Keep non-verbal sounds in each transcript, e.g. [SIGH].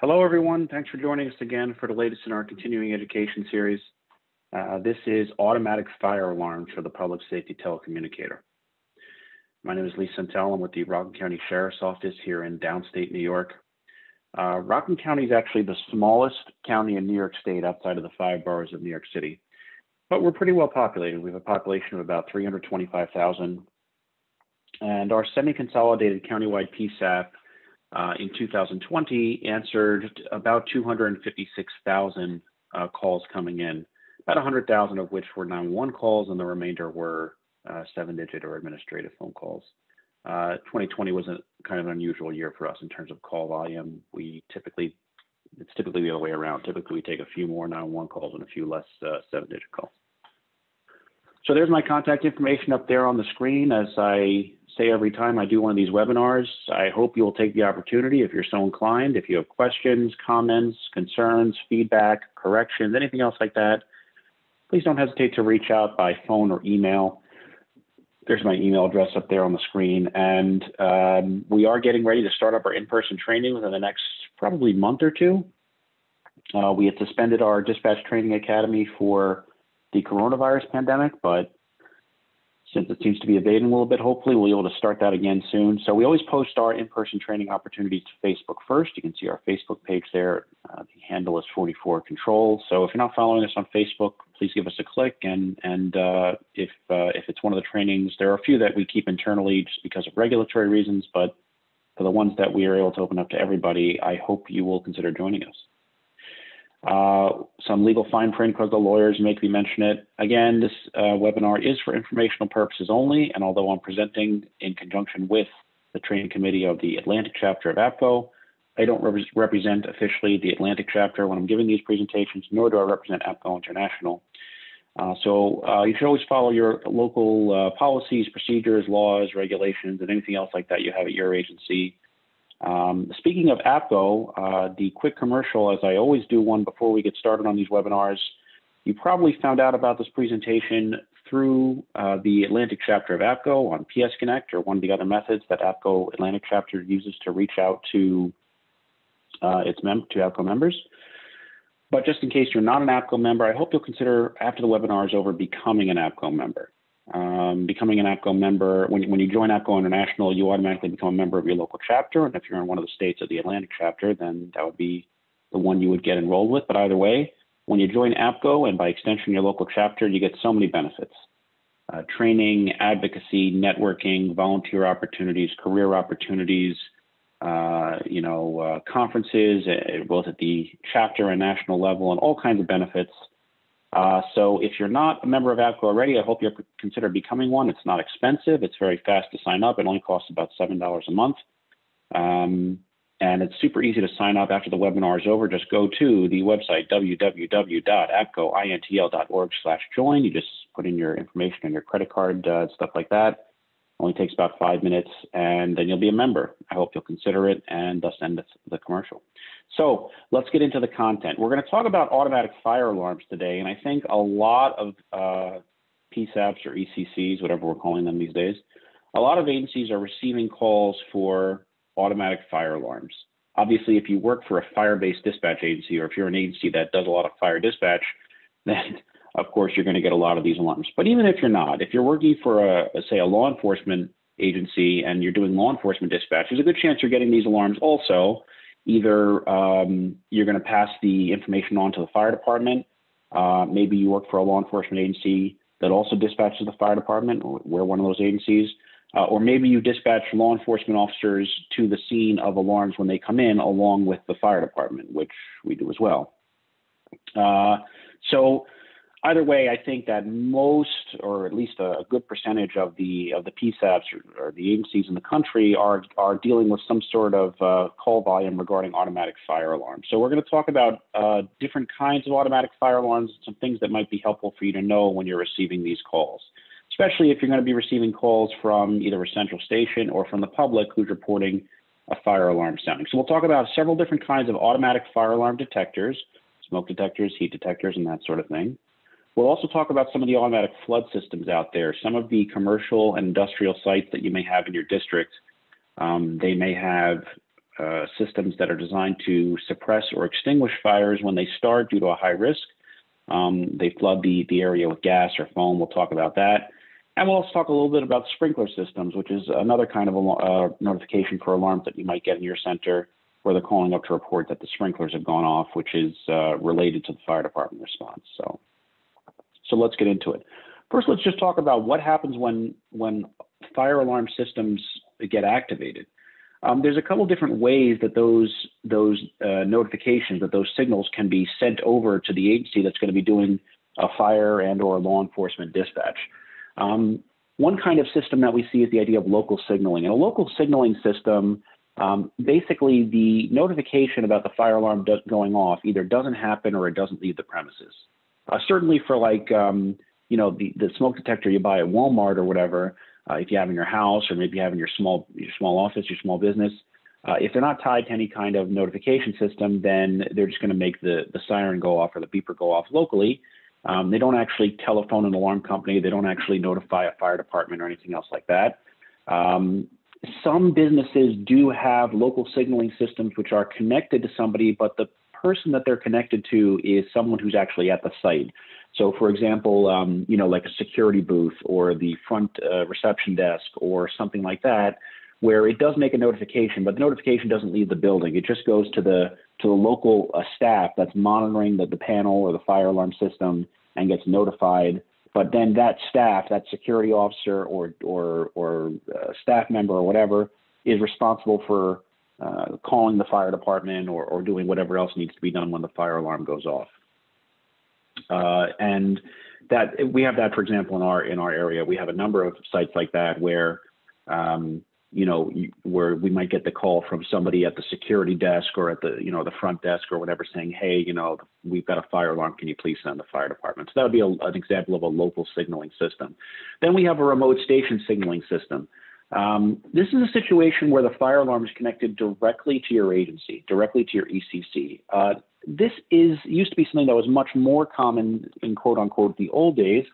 Hello, everyone. Thanks for joining us again for the latest in our continuing education series. Uh, this is automatic fire alarms for the public safety telecommunicator. My name is Lee Sentell. I'm with the Rockland County Sheriff's Office here in downstate New York. Uh, Rockland County is actually the smallest county in New York State outside of the five boroughs of New York City, but we're pretty well populated. We have a population of about 325,000, and our semi-consolidated countywide PSAP uh, in 2020 answered about 256,000 uh, calls coming in, about 100,000 of which were 911 calls, and the remainder were uh, seven digit or administrative phone calls. 2020 uh, was a kind of an unusual year for us in terms of call volume. We typically, it's typically the other way around. Typically, we take a few more 911 calls and a few less uh, seven digit calls. So there's my contact information up there on the screen. As I say every time I do one of these webinars, I hope you'll take the opportunity if you're so inclined. If you have questions, comments, concerns, feedback, corrections, anything else like that, please don't hesitate to reach out by phone or email. There's my email address up there on the screen. And um, we are getting ready to start up our in-person training within the next probably month or two. Uh, we had suspended our dispatch training academy for the coronavirus pandemic, but since it seems to be abating a little bit, hopefully we'll be able to start that again soon. So we always post our in-person training opportunities to Facebook first. You can see our Facebook page there. Uh, the handle is 44 Control. So if you're not following us on Facebook, please give us a click. And and uh, if uh, if it's one of the trainings, there are a few that we keep internally just because of regulatory reasons. But for the ones that we are able to open up to everybody, I hope you will consider joining us. Uh, some legal fine print because the lawyers make me mention it. Again, this uh, webinar is for informational purposes only, and although I'm presenting in conjunction with the training committee of the Atlantic chapter of APCO, I don't re represent officially the Atlantic chapter when I'm giving these presentations, nor do I represent APCO International. Uh, so uh, you should always follow your local uh, policies, procedures, laws, regulations, and anything else like that you have at your agency um, speaking of APCO, uh, the quick commercial, as I always do one before we get started on these webinars, you probably found out about this presentation through uh, the Atlantic chapter of APCO on PS Connect or one of the other methods that APCO Atlantic chapter uses to reach out to uh, its mem to APCO members. But just in case you're not an APCO member, I hope you'll consider after the webinar is over becoming an APCO member. Um, becoming an APCO member, when, when you join APCO International, you automatically become a member of your local chapter. And if you're in one of the states of the Atlantic chapter, then that would be the one you would get enrolled with. But either way, when you join APCO and by extension your local chapter, you get so many benefits. Uh, training, advocacy, networking, volunteer opportunities, career opportunities, uh, you know, uh, conferences, uh, both at the chapter and national level, and all kinds of benefits uh, so if you're not a member of APCO already, I hope you'll consider becoming one. It's not expensive. It's very fast to sign up. It only costs about $7 a month. Um, and it's super easy to sign up after the webinar is over. Just go to the website, www.apcointl.org slash join. You just put in your information and your credit card, uh, stuff like that. Only takes about five minutes, and then you'll be a member. I hope you'll consider it and thus end the commercial. So let's get into the content. We're going to talk about automatic fire alarms today, and I think a lot of uh, PSAPs or ECCs, whatever we're calling them these days, a lot of agencies are receiving calls for automatic fire alarms. Obviously, if you work for a fire-based dispatch agency, or if you're an agency that does a lot of fire dispatch, [LAUGHS] then of course, you're going to get a lot of these alarms. But even if you're not, if you're working for a, a say, a law enforcement agency and you're doing law enforcement dispatch, there's a good chance you're getting these alarms also. Either um, you're going to pass the information on to the fire department. Uh, maybe you work for a law enforcement agency that also dispatches the fire department, or we're one of those agencies. Uh, or maybe you dispatch law enforcement officers to the scene of alarms when they come in, along with the fire department, which we do as well. Uh, so either way, I think that most, or at least a, a good percentage of the of the PSAPs or, or, the agencies in the country are are dealing with some sort of uh, call volume regarding automatic fire alarms. So we're going to talk about uh, different kinds of automatic fire alarms, some things that might be helpful for you to know when you're receiving these calls, especially if you're going to be receiving calls from either a central station or from the public who's reporting a fire alarm sounding. So we'll talk about several different kinds of automatic fire alarm detectors, smoke detectors, heat detectors, and that sort of thing. We'll also talk about some of the automatic flood systems out there, some of the commercial and industrial sites that you may have in your district. Um, they may have uh, systems that are designed to suppress or extinguish fires when they start due to a high risk. Um, they flood the, the area with gas or foam. We'll talk about that. And we'll also talk a little bit about sprinkler systems, which is another kind of a uh, notification for alarms that you might get in your center where they're calling up to report that the sprinklers have gone off, which is uh, related to the fire department response. So, so let's get into it. First, let's just talk about what happens when when fire alarm systems get activated. Um, there's a couple different ways that those those uh, notifications, that those signals can be sent over to the agency that's going to be doing a fire and or law enforcement dispatch. Um, one kind of system that we see is the idea of local signaling. And a local signaling system, um, basically the notification about the fire alarm going off either doesn't happen or it doesn't leave the premises. Uh, certainly for like, um, you know, the, the smoke detector you buy at Walmart or whatever, uh, if you have in your house or maybe you have in your small your small office, your small business. Uh, if they're not tied to any kind of notification system, then they're just going to make the, the siren go off or the beeper go off locally. Um, they don't actually telephone an alarm company. They don't actually notify a fire department or anything else like that. Um, some businesses do have local signaling systems which are connected to somebody, but the person that they're connected to is someone who's actually at the site. So, for example, um, you know, like a security booth or the front uh, reception desk or something like that, where it does make a notification, but the notification doesn't leave the building. It just goes to the to the local uh, staff that's monitoring the, the panel or the fire alarm system and gets notified. But then that staff, that security officer or or or uh, staff member or whatever, is responsible for uh, calling the fire department or, or doing whatever else needs to be done when the fire alarm goes off. Uh, and that we have that, for example, in our in our area, we have a number of sites like that where, um, you know, where we might get the call from somebody at the security desk or at the you know the front desk or whatever, saying, hey, you know, we've got a fire alarm. Can you please send the fire department? So that would be a, an example of a local signaling system. Then we have a remote station signaling system. Um, this is a situation where the fire alarm is connected directly to your agency, directly to your ECC. Uh, this is used to be something that was much more common in quote unquote the old days.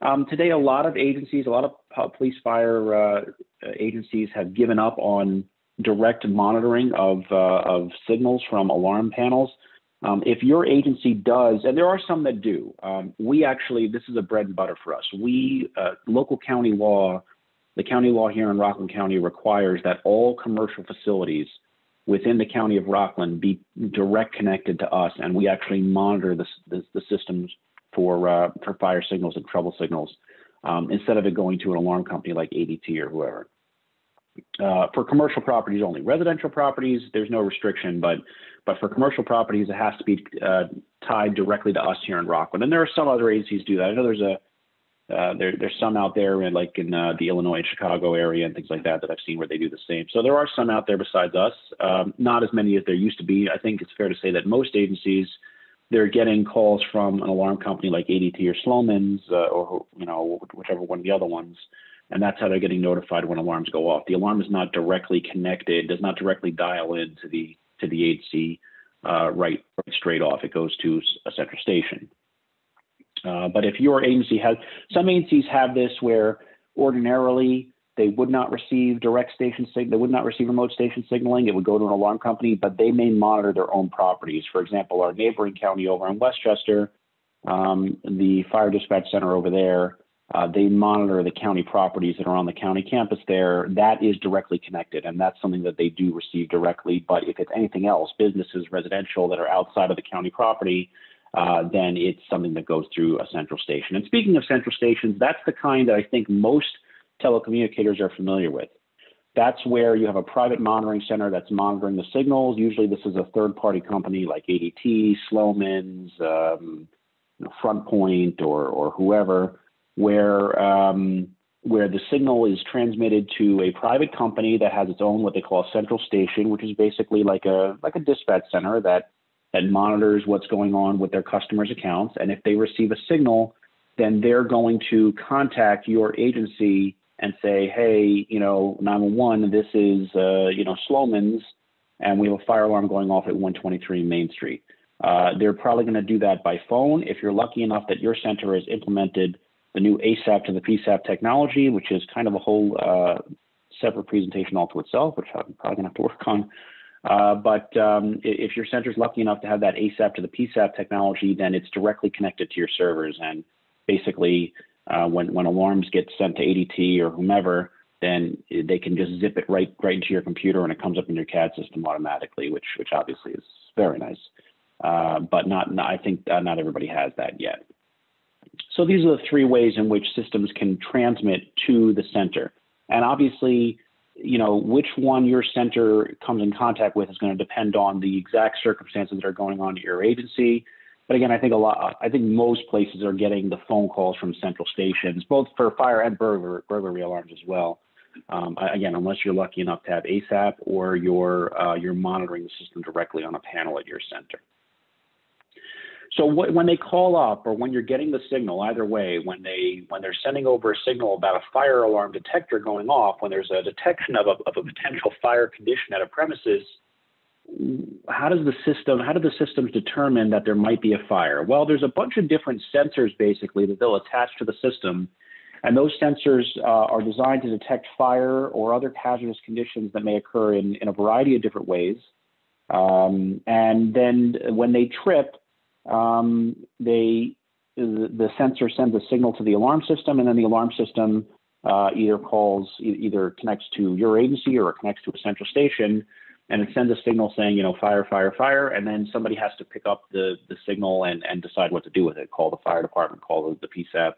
Um, today, a lot of agencies, a lot of police fire uh, agencies have given up on direct monitoring of, uh, of signals from alarm panels. Um, if your agency does, and there are some that do, um, we actually, this is a bread and butter for us. We, uh, local county law, the county law here in Rockland County requires that all commercial facilities within the county of Rockland be direct connected to us, and we actually monitor the, the, the systems for uh, for fire signals and trouble signals um, instead of it going to an alarm company like ADT or whoever. Uh, for commercial properties only, residential properties there's no restriction, but but for commercial properties it has to be uh, tied directly to us here in Rockland. And there are some other agencies do that. I know there's a uh, there, there's some out there, in, like in uh, the Illinois and Chicago area and things like that, that I've seen where they do the same. So there are some out there besides us. Um, not as many as there used to be. I think it's fair to say that most agencies, they're getting calls from an alarm company like ADT or Slomin's, uh, or you know whichever one of the other ones, and that's how they're getting notified when alarms go off. The alarm is not directly connected, does not directly dial in to the to the agency uh, right, right straight off. It goes to a central station. Uh, but if your agency has, some agencies have this where ordinarily they would not receive direct station they would not receive remote station signaling. It would go to an alarm company, but they may monitor their own properties. For example, our neighboring county over in Westchester, um, the fire dispatch center over there, uh, they monitor the county properties that are on the county campus there. That is directly connected, and that's something that they do receive directly. But if it's anything else, businesses, residential that are outside of the county property, uh, then it's something that goes through a central station. And speaking of central stations, that's the kind that I think most telecommunicators are familiar with. That's where you have a private monitoring center that's monitoring the signals. Usually, this is a third-party company like ADT, Slomin's, um, FrontPoint, or or whoever, where um, where the signal is transmitted to a private company that has its own what they call a central station, which is basically like a like a dispatch center that that monitors what's going on with their customers' accounts. And if they receive a signal, then they're going to contact your agency and say, hey, you know, 911, this is, uh, you know, Slomin's, and we have a fire alarm going off at 123 Main Street. Uh, they're probably going to do that by phone. If you're lucky enough that your center has implemented the new ASAP to the PSAP technology, which is kind of a whole uh, separate presentation all to itself, which I'm probably going to have to work on Uh, but um, if your center is lucky enough to have that ASAP to the PSAP technology, then it's directly connected to your servers. And basically, uh, when, when alarms get sent to ADT or whomever, then they can just zip it right right into your computer and it comes up in your CAD system automatically, which which obviously is very nice. Uh, but not, not, I think uh, not everybody has that yet. So these are the three ways in which systems can transmit to the center. And obviously, you know, which one your center comes in contact with is going to depend on the exact circumstances that are going on at your agency. But again, I think a lot, I think most places are getting the phone calls from central stations, both for fire and burglary, burglary alarms as well. Um, again, unless you're lucky enough to have ASAP or you're, uh, you're monitoring the system directly on a panel at your center. So when they call up or when you're getting the signal, either way, when they when they're sending over a signal about a fire alarm detector going off, when there's a detection of a, of a potential fire condition at a premises, how does the system how do the systems determine that there might be a fire? Well, there's a bunch of different sensors basically that they'll attach to the system, and those sensors uh, are designed to detect fire or other hazardous conditions that may occur in, in a variety of different ways. Um, and then when they trip, um, they the sensor sends a signal to the alarm system, and then the alarm system uh, either calls, either connects to your agency or connects to a central station, and it sends a signal saying, you know, fire, fire, fire, and then somebody has to pick up the the signal and and decide what to do with it. Call the fire department, call the, the PSAP,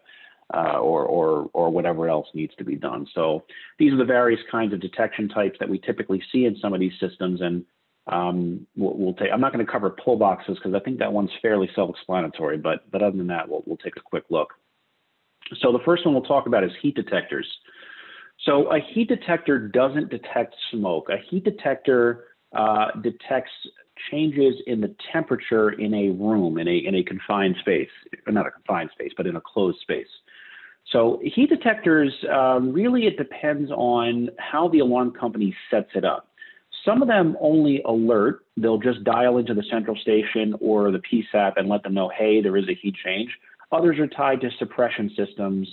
uh, or or or whatever else needs to be done. So these are the various kinds of detection types that we typically see in some of these systems, and um, we'll, we'll, take. I'm not going to cover pull boxes because I think that one's fairly self-explanatory. But but other than that, we'll we'll take a quick look. So the first one we'll talk about is heat detectors. So a heat detector doesn't detect smoke. A heat detector uh, detects changes in the temperature in a room, in a in a confined space, not a confined space, but in a closed space. So heat detectors, um, really, it depends on how the alarm company sets it up. Some of them only alert. They'll just dial into the central station or the PSAP and let them know, hey, there is a heat change. Others are tied to suppression systems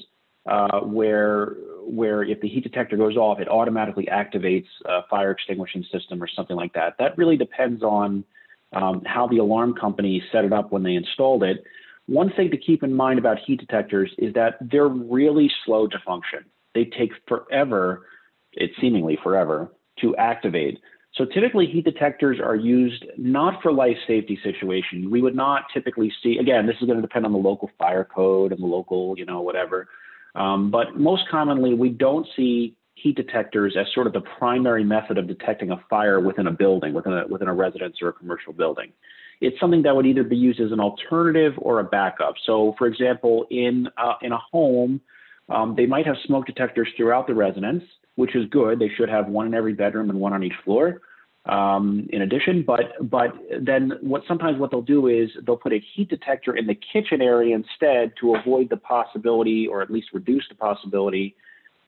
uh, where where if the heat detector goes off, it automatically activates a fire extinguishing system or something like that. That really depends on um, how the alarm company set it up when they installed it. One thing to keep in mind about heat detectors is that they're really slow to function. They take forever, it's seemingly forever, to activate. So typically heat detectors are used not for life safety situations. We would not typically see, again, this is going to depend on the local fire code and the local, you know, whatever. Um, but most commonly, we don't see heat detectors as sort of the primary method of detecting a fire within a building, within a, within a residence or a commercial building. It's something that would either be used as an alternative or a backup. So, for example, in, uh, in a home, um, they might have smoke detectors throughout the residence, which is good. They should have one in every bedroom and one on each floor. Um, in addition, but but then what sometimes what they'll do is they'll put a heat detector in the kitchen area instead to avoid the possibility, or at least reduce the possibility,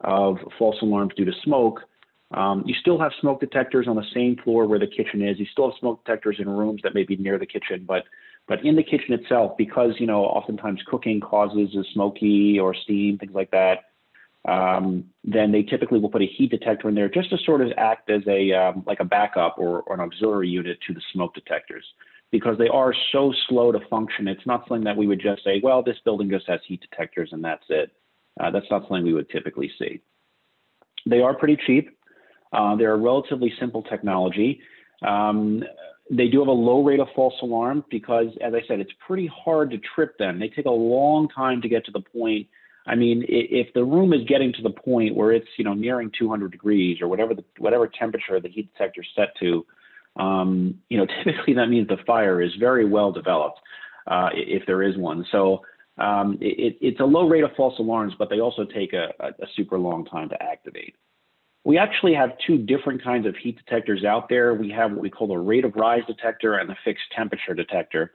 of false alarms due to smoke. Um, you still have smoke detectors on the same floor where the kitchen is. You still have smoke detectors in rooms that may be near the kitchen, but but in the kitchen itself, because you know oftentimes cooking causes a smoky or steam, things like that um, then they typically will put a heat detector in there just to sort of act as a um, like a backup or, or, an auxiliary unit to the smoke detectors because they are so slow to function. It's not something that we would just say, well, this building just has heat detectors and that's it. Uh, that's not something we would typically see. They are pretty cheap. Uh, they're a relatively simple technology. Um, they do have a low rate of false alarm because, as I said, it's pretty hard to trip them. They take a long time to get to the point I mean, if the room is getting to the point where it's you know nearing 200 degrees or whatever the whatever temperature the heat detector is set to, um, you know, [LAUGHS] typically that means the fire is very well developed, uh, if there is one. So um, it, it's a low rate of false alarms, but they also take a, a super long time to activate. We actually have two different kinds of heat detectors out there. We have what we call the rate of rise detector and the fixed temperature detector.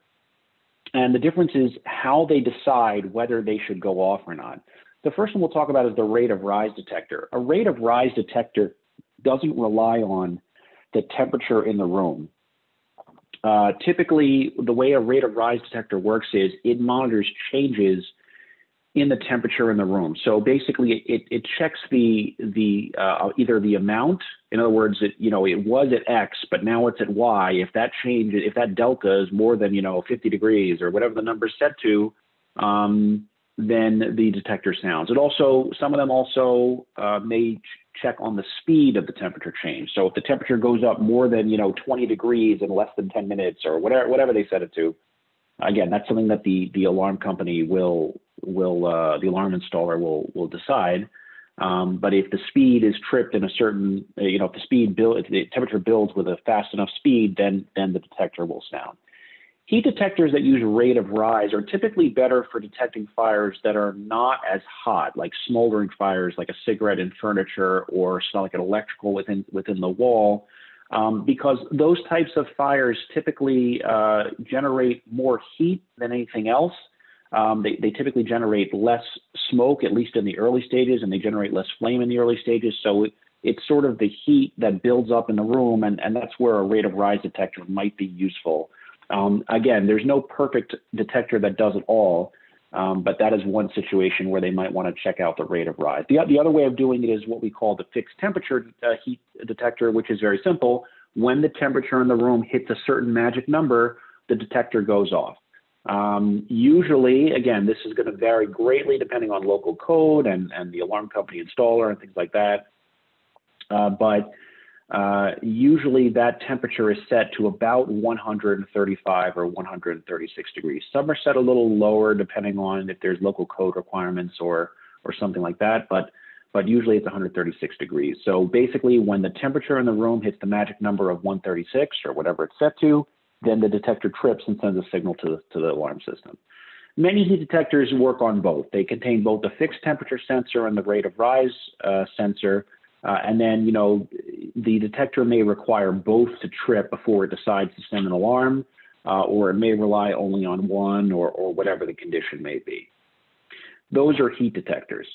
And the difference is how they decide whether they should go off or not. The first one we'll talk about is the rate of rise detector. A rate of rise detector doesn't rely on the temperature in the room. Uh, typically, the way a rate of rise detector works is it monitors changes in the temperature in the room. So basically, it, it checks the the uh, either the amount. In other words, it you know it was at X, but now it's at Y. If that change, if that delta is more than you know 50 degrees or whatever the number is set to, um, then the detector sounds. It also some of them also uh, may check on the speed of the temperature change. So if the temperature goes up more than you know 20 degrees in less than 10 minutes or whatever whatever they set it to, again, that's something that the the alarm company will will uh, the alarm installer will will decide. Um, but if the speed is tripped in a certain, uh, you know, if the speed build, if the temperature builds with a fast enough speed, then then the detector will sound. Heat detectors that use rate of rise are typically better for detecting fires that are not as hot, like smoldering fires, like a cigarette in furniture or smell like an electrical within within the wall, um, because those types of fires typically uh, generate more heat than anything else. Um, they, they typically generate less smoke, at least in the early stages, and they generate less flame in the early stages. So it, it's sort of the heat that builds up in the room, and, and that's where a rate of rise detector might be useful. Um, again, there's no perfect detector that does it all, um, but that is one situation where they might want to check out the rate of rise. The, the other way of doing it is what we call the fixed temperature uh, heat detector, which is very simple. When the temperature in the room hits a certain magic number, the detector goes off. Um, usually, again, this is going to vary greatly depending on local code and, and the alarm company installer and things like that. Uh, but uh, usually that temperature is set to about 135 or 136 degrees. Some are set a little lower depending on if there's local code requirements or, or something like that, but, but usually it's 136 degrees. So basically when the temperature in the room hits the magic number of 136 or whatever it's set to, then the detector trips and sends a signal to the, to the alarm system. Many heat detectors work on both. They contain both the fixed temperature sensor and the rate of rise uh, sensor. Uh, and then, you know, the detector may require both to trip before it decides to send an alarm, uh, or it may rely only on one or, or whatever the condition may be. Those are heat detectors.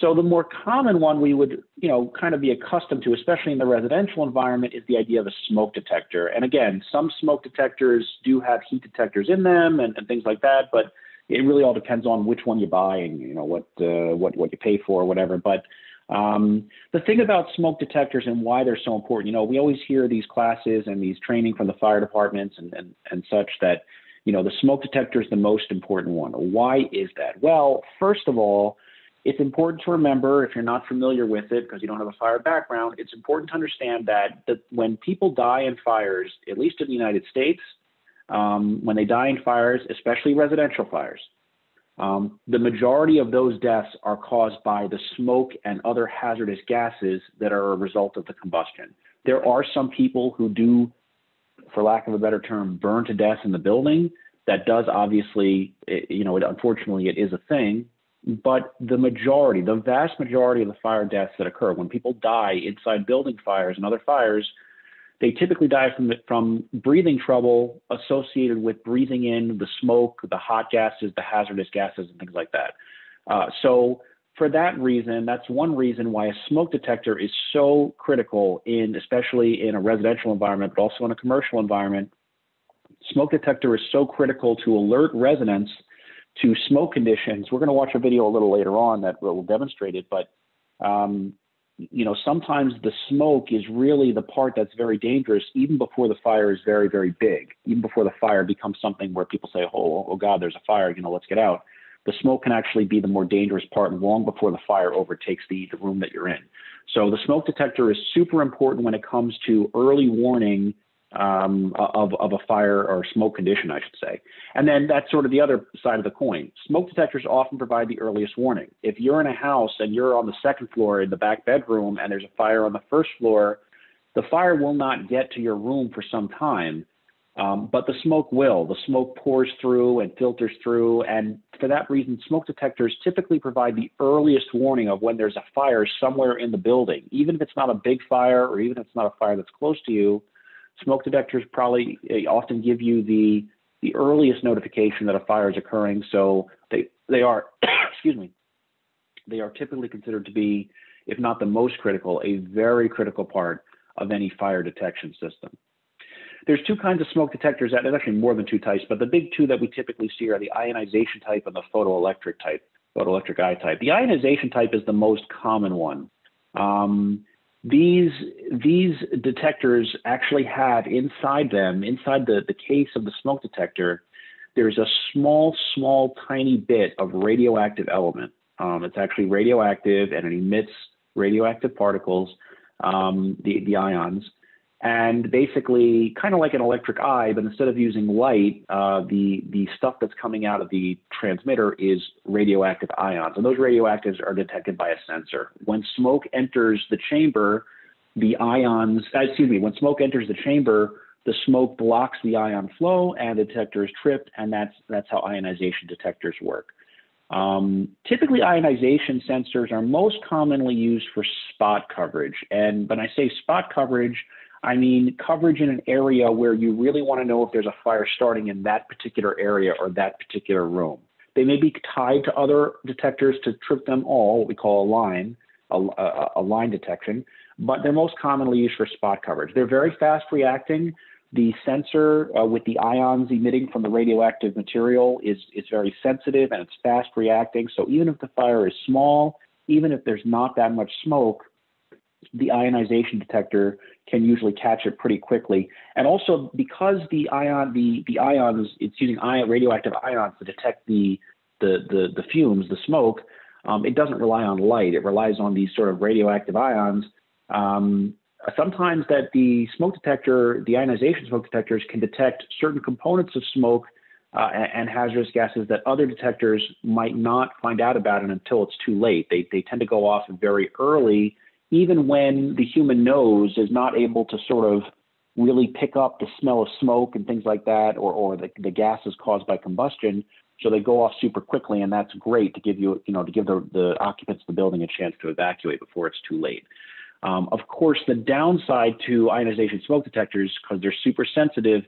So the more common one we would, you know, kind of be accustomed to, especially in the residential environment, is the idea of a smoke detector. And again, some smoke detectors do have heat detectors in them and, and things like that, but it really all depends on which one you buy and you know what uh, what what you pay for, or whatever. But um, the thing about smoke detectors and why they're so important, you know, we always hear these classes and these training from the fire departments and and, and such that you know the smoke detector is the most important one. Why is that? Well, first of all it's important to remember, if you're not familiar with it because you don't have a fire background, it's important to understand that, that when people die in fires, at least in the United States, um, when they die in fires, especially residential fires, um, the majority of those deaths are caused by the smoke and other hazardous gases that are a result of the combustion. There are some people who do, for lack of a better term, burn to death in the building. That does obviously, it, you know, it, unfortunately, it is a thing. But the majority, the vast majority of the fire deaths that occur when people die inside building fires and other fires, they typically die from from breathing trouble associated with breathing in the smoke, the hot gases, the hazardous gases, and things like that. Uh, so for that reason, that's one reason why a smoke detector is so critical in, especially in a residential environment, but also in a commercial environment. Smoke detector is so critical to alert residents to smoke conditions. We're going to watch a video a little later on that will demonstrate it, but um, you know, sometimes the smoke is really the part that's very dangerous, even before the fire is very, very big, even before the fire becomes something where people say, oh, oh, oh God, there's a fire, you know, let's get out. The smoke can actually be the more dangerous part long before the fire overtakes the, the room that you're in. So the smoke detector is super important when it comes to early warning um, of, of a fire or smoke condition, I should say. And then that's sort of the other side of the coin. Smoke detectors often provide the earliest warning. If you're in a house and you're on the second floor in the back bedroom and there's a fire on the first floor, the fire will not get to your room for some time, um, but the smoke will. The smoke pours through and filters through. And for that reason, smoke detectors typically provide the earliest warning of when there's a fire somewhere in the building, even if it's not a big fire or even if it's not a fire that's close to you smoke detectors probably uh, often give you the the earliest notification that a fire is occurring. So they they are [COUGHS] excuse me they are typically considered to be, if not the most critical, a very critical part of any fire detection system. There's two kinds of smoke detectors. There's actually more than two types, but the big two that we typically see are the ionization type and the photoelectric type. photoelectric eye type. The ionization type is the most common one. Um, these these detectors actually have inside them, inside the, the case of the smoke detector, there's a small, small, tiny bit of radioactive element. Um, it's actually radioactive and it emits radioactive particles, um, the, the ions. And basically, kind of like an electric eye, but instead of using light, uh, the, the stuff that's coming out of the transmitter is radioactive ions. And those radioactives are detected by a sensor. When smoke enters the chamber, the ions, uh, excuse me, when smoke enters the chamber, the smoke blocks the ion flow and the detector is tripped, and that's, that's how ionization detectors work. Um, typically, ionization sensors are most commonly used for spot coverage. And when I say spot coverage, I mean coverage in an area where you really want to know if there's a fire starting in that particular area or that particular room. They may be tied to other detectors to trip them all, what we call a line, a, a, a line detection, but they're most commonly used for spot coverage. They're very fast reacting. The sensor uh, with the ions emitting from the radioactive material is, is very sensitive and it's fast reacting. So even if the fire is small, even if there's not that much smoke, the ionization detector can usually catch it pretty quickly. And also because the ion, the, the ions, it's using ion, radioactive ions to detect the, the, the, the fumes, the smoke, um, it doesn't rely on light. It relies on these sort of radioactive ions. Um, sometimes that the smoke detector, the ionization smoke detectors can detect certain components of smoke uh, and, hazardous gases that other detectors might not find out about it until it's too late. They, they tend to go off very early even when the human nose is not able to sort of really pick up the smell of smoke and things like that, or, or the, the gases caused by combustion. So they go off super quickly, and that's great to give you, you know, to give the, the occupants of the building a chance to evacuate before it's too late. Um, of course, the downside to ionization smoke detectors, because they're super sensitive,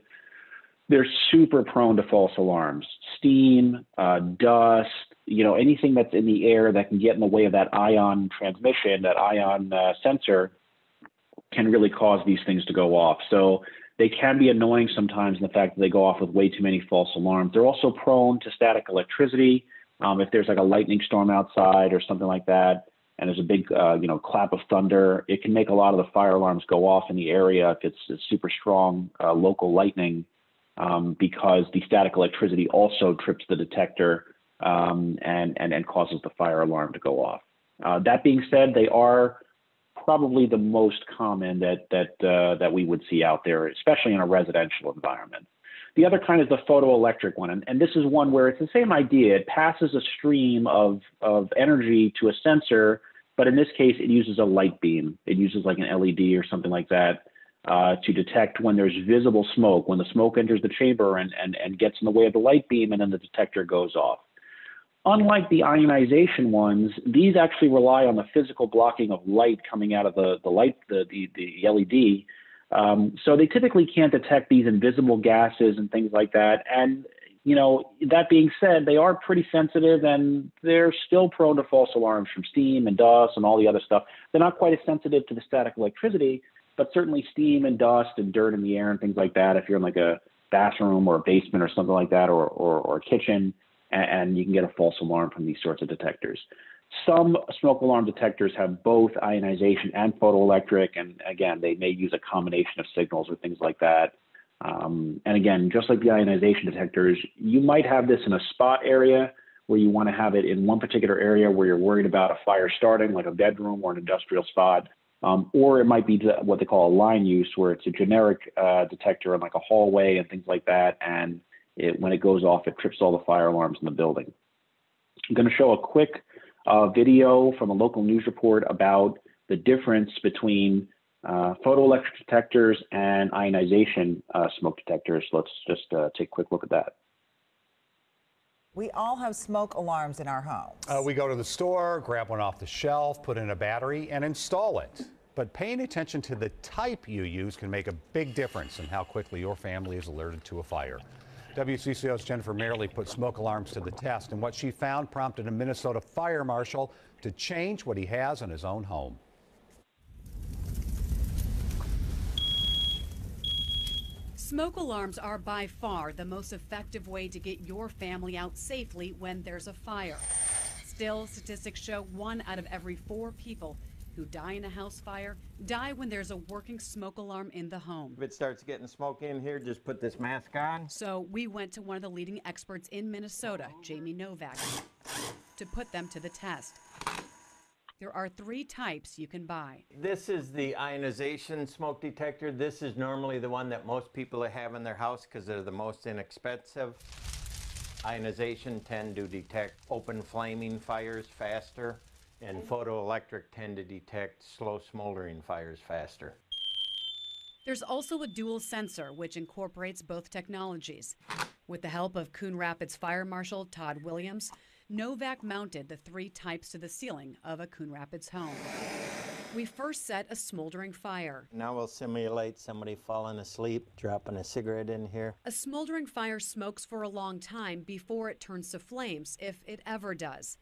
they're super prone to false alarms. Steam, uh, dust, you know, anything that's in the air that can get in the way of that ion transmission, that ion uh, sensor, can really cause these things to go off. So they can be annoying sometimes in the fact that they go off with way too many false alarms. They're also prone to static electricity. Um, if there's like a lightning storm outside or something like that, and there's a big, uh, you know, clap of thunder, it can make a lot of the fire alarms go off in the area if it's, it's super strong uh, local lightning, um, because the static electricity also trips the detector um, and, and, and causes the fire alarm to go off. Uh, that being said, they are probably the most common that, that, uh, that we would see out there, especially in a residential environment. The other kind is the photoelectric one, and, and this is one where it's the same idea. It passes a stream of, of energy to a sensor, but in this case, it uses a light beam. It uses like an LED or something like that uh, to detect when there's visible smoke, when the smoke enters the chamber and, and, and gets in the way of the light beam, and then the detector goes off. Unlike the ionization ones, these actually rely on the physical blocking of light coming out of the, the light, the, the, the LED. Um, so they typically can't detect these invisible gases and things like that. And, you know, that being said, they are pretty sensitive and they're still prone to false alarms from steam and dust and all the other stuff. They're not quite as sensitive to the static electricity, but certainly steam and dust and dirt in the air and things like that. If you're in like a bathroom or a basement or something like that, or, or, or a kitchen, and, and you can get a false alarm from these sorts of detectors. Some smoke alarm detectors have both ionization and photoelectric, and again, they may use a combination of signals or things like that. Um, and again, just like the ionization detectors, you might have this in a spot area where you want to have it in one particular area where you're worried about a fire starting, like a bedroom or an industrial spot. Um, or it might be what they call a line use, where it's a generic uh, detector in like a hallway and things like that. And it, when it goes off, it trips all the fire alarms in the building. I'm going to show a quick uh, video from a local news report about the difference between uh, photoelectric detectors and ionization uh, smoke detectors. Let's just uh, take a quick look at that. We all have smoke alarms in our homes. Uh, we go to the store, grab one off the shelf, put in a battery, and install it. But paying attention to the type you use can make a big difference in how quickly your family is alerted to a fire. WCCO's Jennifer Mayerle put smoke alarms to the test, and what she found prompted a Minnesota fire marshal to change what he has in his own home. Smoke alarms are by far the most effective way to get your family out safely when there's a fire. Still, statistics show one out of every four people who die in a house fire die when there's a working smoke alarm in the home. If it starts getting smoke in here, just put this mask on. So we went to one of the leading experts in Minnesota, Jamie Novak, to put them to the test. There are three types you can buy. This is the ionization smoke detector. This is normally the one that most people have in their house because they're the most inexpensive. Ionization tend to detect open flaming fires faster, and photoelectric tend to detect slow smoldering fires faster. There's also a dual sensor, which incorporates both technologies. With the help of Coon Rapids Fire Marshal Todd Williams, Novak mounted the three types to the ceiling of a Coon Rapids home. We first set a smoldering fire. Now we'll simulate somebody falling asleep, dropping a cigarette in here. A smoldering fire smokes for a long time before it turns to flames, if it ever does.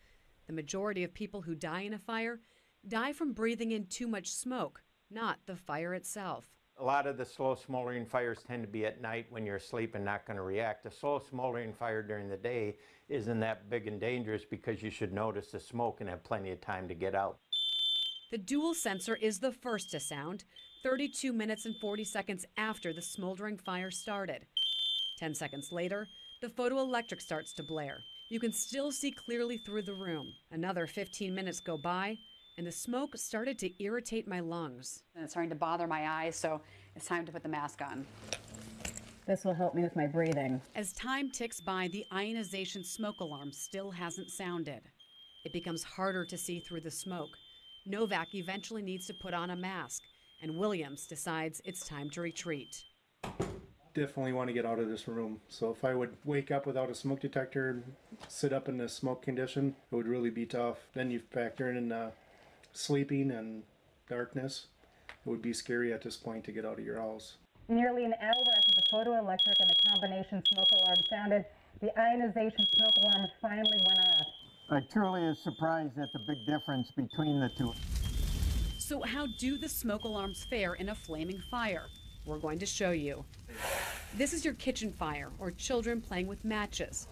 The majority of people who die in a fire die from breathing in too much smoke, not the fire itself. A lot of the slow smoldering fires tend to be at night when you're asleep and not going to react. A slow smoldering fire during the day isn't that big and dangerous because you should notice the smoke and have plenty of time to get out. The dual sensor is the first to sound 32 minutes and 40 seconds after the smoldering fire started. 10 seconds later, the photoelectric starts to blare. You can still see clearly through the room. Another 15 minutes go by, and the smoke started to irritate my lungs. and it's starting to bother my eyes, so it's time to put the mask on. This will help me with my breathing. As time ticks by, the ionization smoke alarm still hasn't sounded. It becomes harder to see through the smoke. Novak eventually needs to put on a mask, and Williams decides it's time to retreat. definitely want to get out of this room. So if I would wake up without a smoke detector sit up in this smoke condition, it would really be tough. Then you factor in uh, sleeping and darkness. It would be scary at this point to get out of your house. Nearly an hour after the photoelectric and the combination smoke alarm sounded, the ionization smoke alarm finally went off. I truly is surprised at the big difference between the two. So, how do the smoke alarms fare in a flaming fire? We're going to show you. This is your kitchen fire or children playing with matches.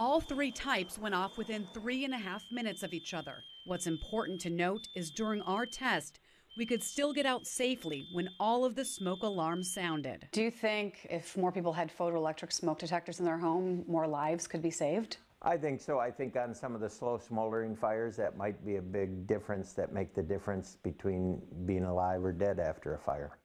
All three types went off within three and a half minutes of each other. What's important to note is during our test, we could still get out safely when all of the smoke alarms sounded. Do you think if more people had photoelectric smoke detectors in their home, more lives could be saved? I think so. I think on some of the slow smoldering fires, that might be a big difference that make the difference between being alive or dead after a fire.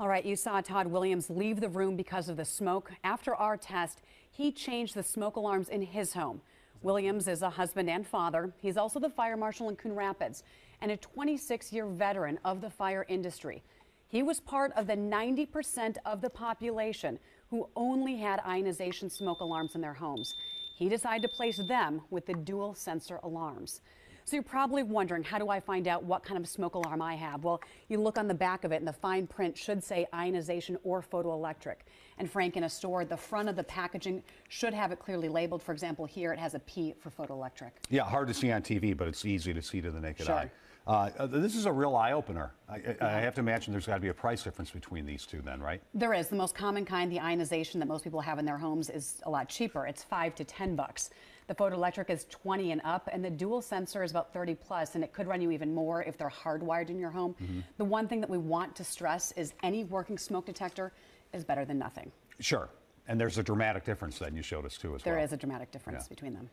All right, you saw Todd Williams leave the room because of the smoke. After our test, he changed the smoke alarms in his home. Williams is a husband and father. He's also the fire marshal in Coon Rapids and a 26 year veteran of the fire industry. He was part of the 90% of the population who only had ionization smoke alarms in their homes. He decided to place them with the dual sensor alarms. So you're probably wondering, how do I find out what kind of smoke alarm I have? Well, you look on the back of it and the fine print should say ionization or photoelectric. And Frank, in a store, the front of the packaging should have it clearly labeled. For example, here it has a P for photoelectric. Yeah, hard to see on TV, but it's easy to see to the naked Sure. eye. Uh, uh, this is a real eye opener. I, I I have to imagine there's got to be a price difference between these two, then, right? There is. The most common kind, the ionization that most people have in their homes, is a lot cheaper. It's five to 10 bucks. The photoelectric is 20 and up, and the dual sensor is about 30 plus, and it could run you even more if they're hardwired in your home. The one thing that we want to stress is any working smoke detector is better than nothing. Sure. And there's a dramatic difference then you showed us too as There well. is a dramatic difference Yeah. between them.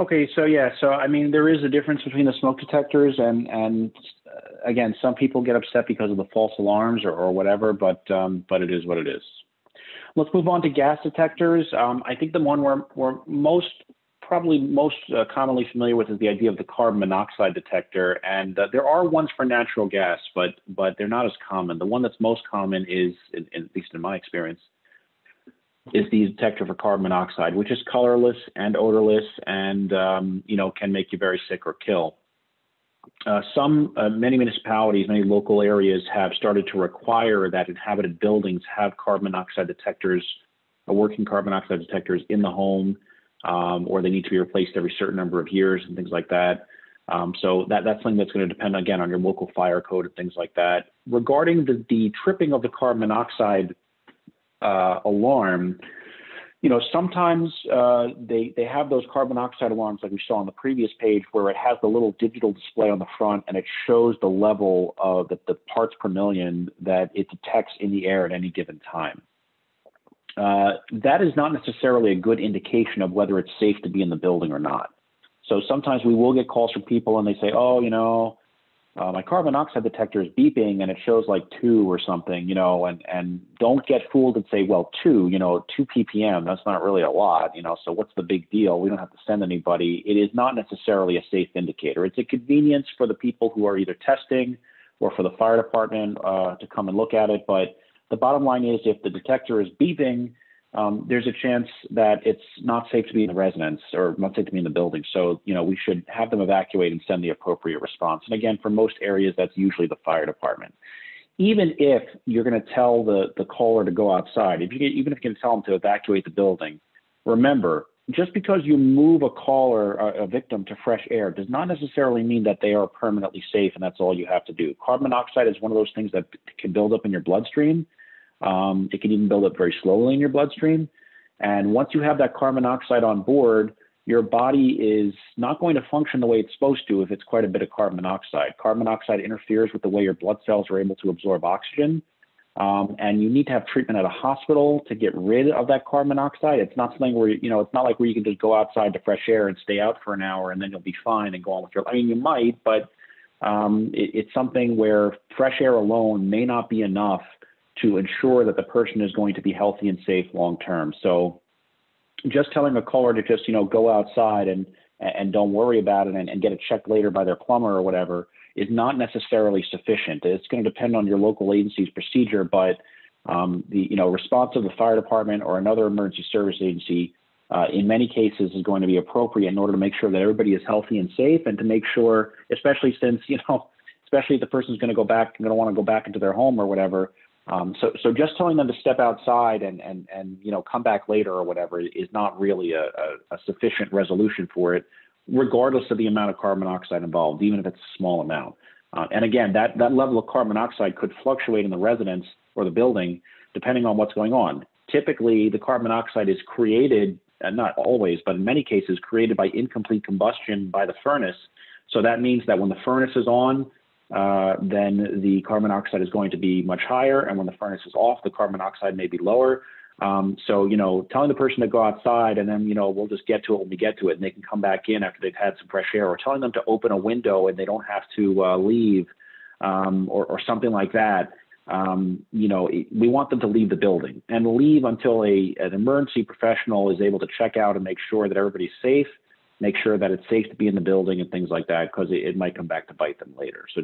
Okay, so yeah, so I mean, there is a difference between the smoke detectors, and and uh, again, some people get upset because of the false alarms or, or whatever, but um, but it is what it is. Let's move on to gas detectors. Um, I think the one we're, we're most probably most uh, commonly familiar with is the idea of the carbon monoxide detector, and uh, there are ones for natural gas, but but they're not as common. The one that's most common is, in, in, at least in my experience, is the detector for carbon monoxide, which is colorless and odorless, and um, you know can make you very sick or kill. Uh, some, uh, many municipalities, many local areas have started to require that inhabited buildings have carbon monoxide detectors, uh, working carbon monoxide detectors in the home, um, or they need to be replaced every certain number of years and things like that. Um, so that, that's something that's going to depend again on your local fire code and things like that. Regarding the, the tripping of the carbon monoxide uh, alarm, you know, sometimes uh, they they have those carbon monoxide alarms like we saw on the previous page, where it has the little digital display on the front and it shows the level of the, the parts per million that it detects in the air at any given time. Uh, that is not necessarily a good indication of whether it's safe to be in the building or not. So sometimes we will get calls from people and they say, "Oh, you know, uh, my carbon monoxide detector is beeping and it shows like two or something, you know, and, and don't get fooled and say, well, two, you know, two ppm, that's not really a lot, you know, so what's the big deal? We don't have to send anybody. It is not necessarily a safe indicator. It's a convenience for the people who are either testing or for the fire department uh, to come and look at it. But the bottom line is if the detector is beeping, um, there's a chance that it's not safe to be in the residence or not safe to be in the building. So, you know, we should have them evacuate and send the appropriate response. And again, for most areas, that's usually the fire department. Even if you're going to tell the, the caller to go outside, if you get, even if you can tell them to evacuate the building, remember, just because you move a caller, a, a victim to fresh air, does not necessarily mean that they are permanently safe and that's all you have to do. Carbon monoxide is one of those things that can build up in your bloodstream um, it can even build up very slowly in your bloodstream. And once you have that carbon monoxide on board, your body is not going to function the way it's supposed to if it's quite a bit of carbon monoxide. Carbon monoxide interferes with the way your blood cells are able to absorb oxygen. Um, and you need to have treatment at a hospital to get rid of that carbon monoxide. It's not something where, you know, it's not like where you can just go outside to fresh air and stay out for an hour and then you'll be fine and go on with your, life. I mean, you might, but um, it, it's something where fresh air alone may not be enough to ensure that the person is going to be healthy and safe long term. So just telling a caller to just, you know, go outside and and don't worry about it and, and get it checked later by their plumber or whatever is not necessarily sufficient. It's going to depend on your local agency's procedure, but um, the you know response of the fire department or another emergency service agency uh, in many cases is going to be appropriate in order to make sure that everybody is healthy and safe and to make sure, especially since [LAUGHS] you know, especially if the person's going to go back, going to want to go back into their home or whatever, um, so, so just telling them to step outside and, and, and you know come back later or whatever is not really a, a, a sufficient resolution for it, regardless of the amount of carbon monoxide involved, even if it's a small amount. Uh, and again, that, that level of carbon monoxide could fluctuate in the residence or the building depending on what's going on. Typically, the carbon monoxide is created, uh, not always, but in many cases, created by incomplete combustion by the furnace. So that means that when the furnace is on, uh, then the carbon monoxide is going to be much higher. And when the furnace is off, the carbon monoxide may be lower. Um, so, you know, telling the person to go outside and then, you know, we'll just get to it when we get to it and they can come back in after they've had some fresh air or telling them to open a window and they don't have to uh, leave um, or, or something like that. Um, you know, we want them to leave the building and leave until a, an emergency professional is able to check out and make sure that everybody's safe make sure that it's safe to be in the building and things like that because it, it, might come back to bite them later. So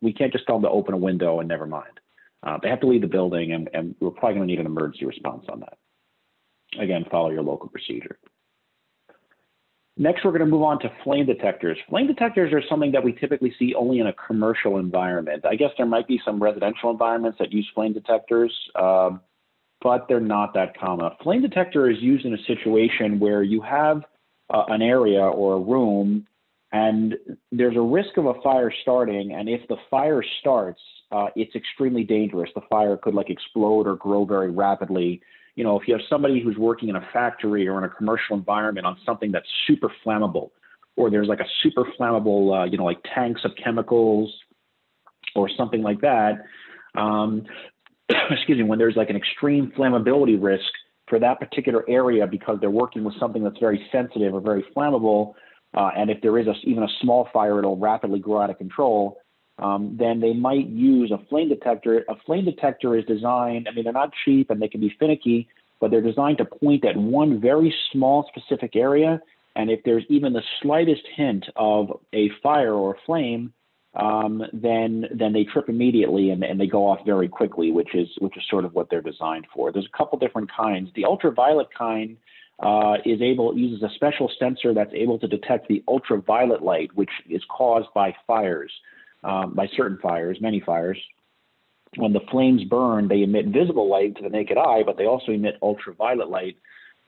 we can't just tell them to open a window and never mind. Uh, they have to leave the building, and, and we're probably going to need an emergency response on that. Again, follow your local procedure. Next, we're going to move on to flame detectors. Flame detectors are something that we typically see only in a commercial environment. I guess there might be some residential environments that use flame detectors, uh, but they're not that common. A flame detector is used in a situation where you have uh, an area or a room, and there's a risk of a fire starting. And if the fire starts, uh, it's extremely dangerous. The fire could like explode or grow very rapidly. You know, if you have somebody who's working in a factory or in a commercial environment on something that's super flammable, or there's like a super flammable, uh, you know, like tanks of chemicals or something like that. Um, [COUGHS] excuse me, when there's like an extreme flammability risk, for that particular area because they're working with something that's very sensitive or very flammable. Uh, and if there is a, even a small fire, it'll rapidly grow out of control. Um, then they might use a flame detector. A flame detector is designed, I mean, they're not cheap and they can be finicky, but they're designed to point at one very small specific area. And if there's even the slightest hint of a fire or a flame, um, then then they trip immediately and, and they go off very quickly, which is which is sort of what they're designed for. There's a couple different kinds. The ultraviolet kind uh, is able uses a special sensor that's able to detect the ultraviolet light, which is caused by fires, um, by certain fires, many fires. When the flames burn, they emit visible light to the naked eye, but they also emit ultraviolet light,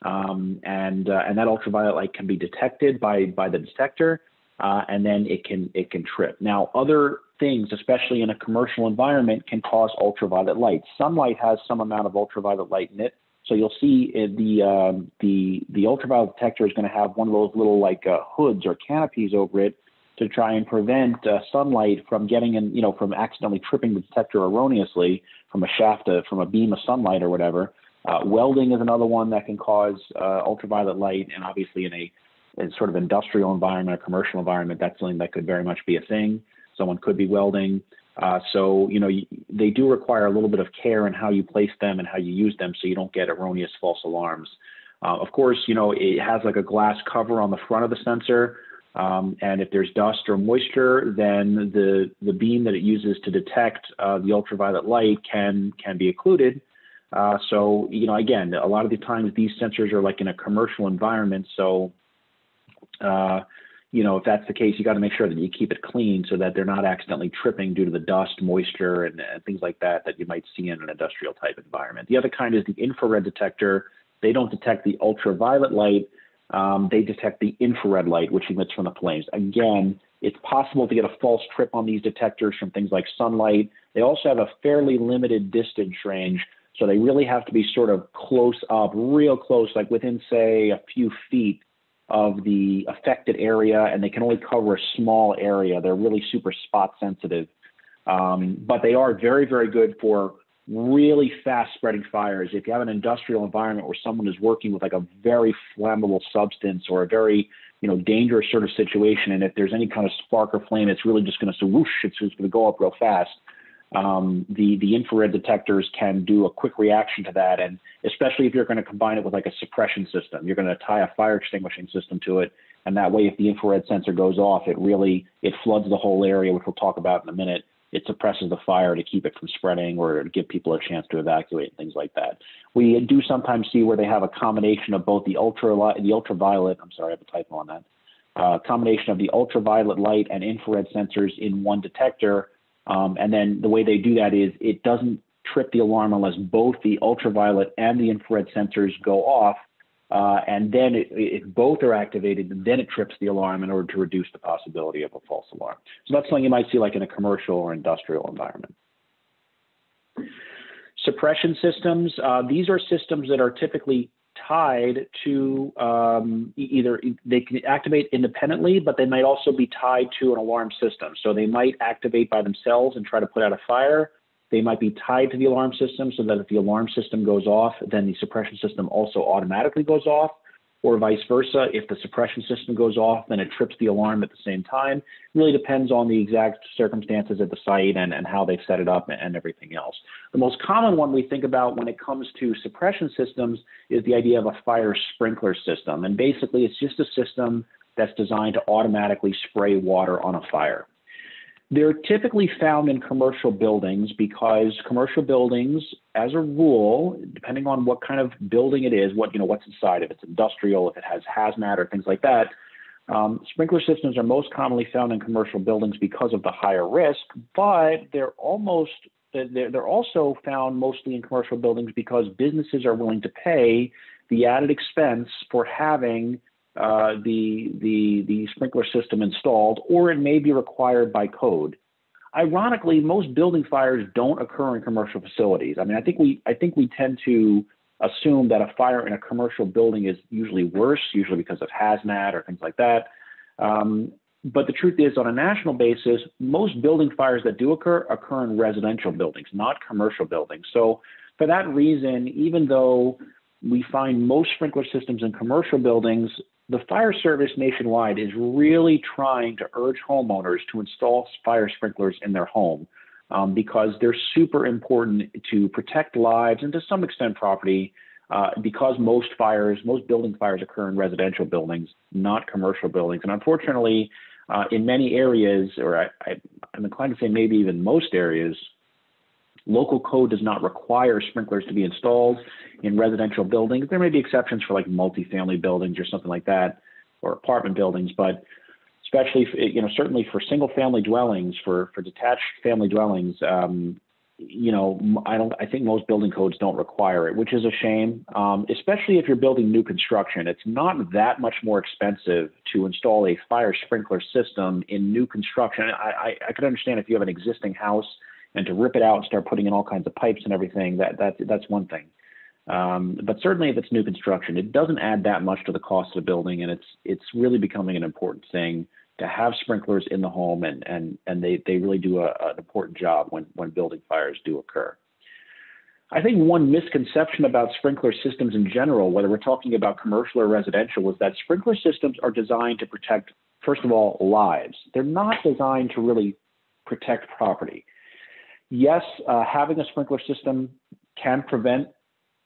um, and uh, and that ultraviolet light can be detected by by the detector uh, and then it can it can trip. Now, other things, especially in a commercial environment, can cause ultraviolet light. Sunlight has some amount of ultraviolet light in it, So you'll see uh, the um, the the ultraviolet detector is going to have one of those little like uh, hoods or canopies over it to try and prevent uh, sunlight from getting in, you know, from accidentally tripping the detector erroneously from a shaft, of, from a beam of sunlight or whatever. Uh, welding is another one that can cause uh, ultraviolet light, and obviously in a, in sort of industrial environment, a commercial environment, that's something that could very much be a thing. Someone could be welding. Uh, so, you know, they do require a little bit of care in how you place them and how you use them so you don't get erroneous false alarms. Uh, of course, you know, it has like a glass cover on the front of the sensor. Um, and if there's dust or moisture, then the, the beam that it uses to detect uh, the ultraviolet light can, can be occluded. Uh, so, you know, again, a lot of the times these sensors are like in a commercial environment. So, uh, you know, if that's the case, you got to make sure that you keep it clean so that they're not accidentally tripping due to the dust, moisture, and, and things like that that you might see in an industrial type environment. The other kind is the infrared detector. They don't detect the ultraviolet light. Um, they detect the infrared light, which emits from the flames. Again, it's possible to get a false trip on these detectors from things like sunlight. They also have a fairly limited distance range, so they really have to be sort of close up, real close, like within, say, a few feet of the affected area, and they can only cover a small area. They're really super spot sensitive. Um, but they are very, very good for really fast spreading fires. If you have an industrial environment where someone is working with like a very flammable substance or a very you know dangerous sort of situation, and if there's any kind of spark or flame, it's really just going to whoosh. It's just going to go up real fast um, the the infrared detectors can do a quick reaction to that, and especially if you're going to combine it with like a suppression system, you're going to tie a fire extinguishing system to it, and that way, if the infrared sensor goes off, it really it floods the whole area, which we'll talk about in a minute. It suppresses the fire to keep it from spreading or give people a chance to evacuate and things like that. We do sometimes see where they have a combination of both the ultra the ultraviolet. I'm sorry, I have a typo on that. Uh, combination of the ultraviolet light and infrared sensors in one detector um, and then the way they do that is it doesn't trip the alarm unless both the ultraviolet and the infrared sensors go off. Uh, and then if both are activated, then it trips the alarm in order to reduce the possibility of a false alarm. So that's something you might see like in a commercial or industrial environment. Suppression systems, uh, these are systems that are typically tied to um, either they can activate independently, but they might also be tied to an alarm system. So they might activate by themselves and try to put out a fire. They might be tied to the alarm system so that if the alarm system goes off, then the suppression system also automatically goes off or vice versa. If the suppression system goes off, then it trips the alarm at the same time. It really depends on the exact circumstances at the site and, and how they've set it up and everything else. The most common one we think about when it comes to suppression systems is the idea of a fire sprinkler system. And basically, it's just a system that's designed to automatically spray water on a fire. They're typically found in commercial buildings because commercial buildings, as a rule, depending on what kind of building it is, what you know, what's inside, if it's industrial, if it has hazmat or things like that, um, sprinkler systems are most commonly found in commercial buildings because of the higher risk, but they're almost they're, they're also found mostly in commercial buildings because businesses are willing to pay the added expense for having uh, the, the, the sprinkler system installed, or it may be required by code. Ironically, most building fires don't occur in commercial facilities. I mean, I think we, I think we tend to assume that a fire in a commercial building is usually worse, usually because of hazmat or things like that. Um, but the truth is, on a national basis, most building fires that do occur occur in residential buildings, not commercial buildings. So, for that reason, even though we find most sprinkler systems in commercial buildings, the fire service nationwide is really trying to urge homeowners to install fire sprinklers in their home um, because they're super important to protect lives and to some extent property. Uh, because most fires, most building fires occur in residential buildings, not commercial buildings. And unfortunately, uh, in many areas, or I, I'm inclined to say maybe even most areas, Local code does not require sprinklers to be installed in residential buildings. There may be exceptions for like multifamily buildings or something like that, or apartment buildings, but especially, you know, certainly for single family dwellings, for, for detached family dwellings, um, you know, I don't. I think most building codes don't require it, which is a shame. Um, especially if you're building new construction, it's not that much more expensive to install a fire sprinkler system in new construction. I, I, I could understand if you have an existing house and to rip it out and start putting in all kinds of pipes and everything, that, that that's one thing. Um, but certainly if it's new construction, it doesn't add that much to the cost of the building, and it's it's really becoming an important thing to have sprinklers in the home, and and and they they really do a, an important job when when building fires do occur. I think one misconception about sprinkler systems in general, whether we're talking about commercial or residential, is that sprinkler systems are designed to protect, first of all, lives. They're not designed to really protect property. Yes, uh, having a sprinkler system can prevent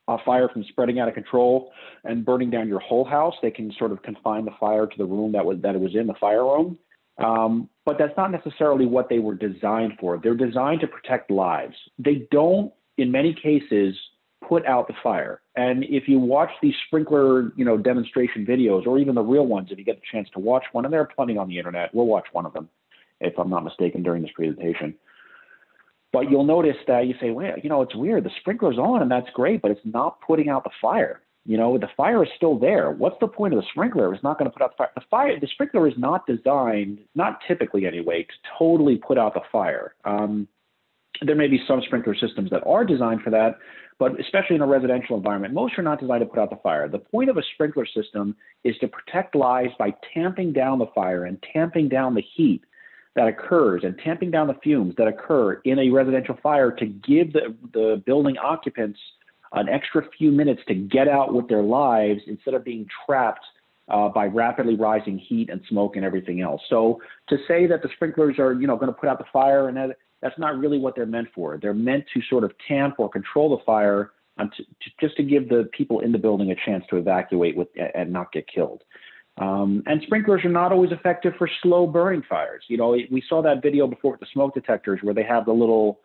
a fire from spreading out of control and burning down your whole house. They can sort of confine the fire to the room that was that it was in, the fire room. Um, but that's not necessarily what they were designed for. They're designed to protect lives. They don't, in many cases, put out the fire. And if you watch these sprinkler, you know, demonstration videos, or even the real ones, if you get the chance to watch one, and there are plenty on the internet, we'll watch one of them, if I'm not mistaken, during this presentation. But you'll notice that you say, well, you know, it's weird. The sprinkler's on and that's great, but it's not putting out the fire. You know, the fire is still there. What's the point of the sprinkler? It's not going to put out the fire. The fire, the sprinkler is not designed, not typically anyway, to totally put out the fire. Um, there may be some sprinkler systems that are designed for that, but especially in a residential environment, most are not designed to put out the fire. The point of a sprinkler system is to protect lives by tamping down the fire and tamping down the heat that occurs and tamping down the fumes that occur in a residential fire to give the, the building occupants an extra few minutes to get out with their lives instead of being trapped uh, by rapidly rising heat and smoke and everything else. So to say that the sprinklers are, you know, going to put out the fire and that, that's not really what they're meant for. They're meant to sort of tamp or control the fire to, to, just to give the people in the building a chance to evacuate with and not get killed. Um, and sprinklers are not always effective for slow burning fires. You know, we saw that video before with the smoke detectors where they have the little,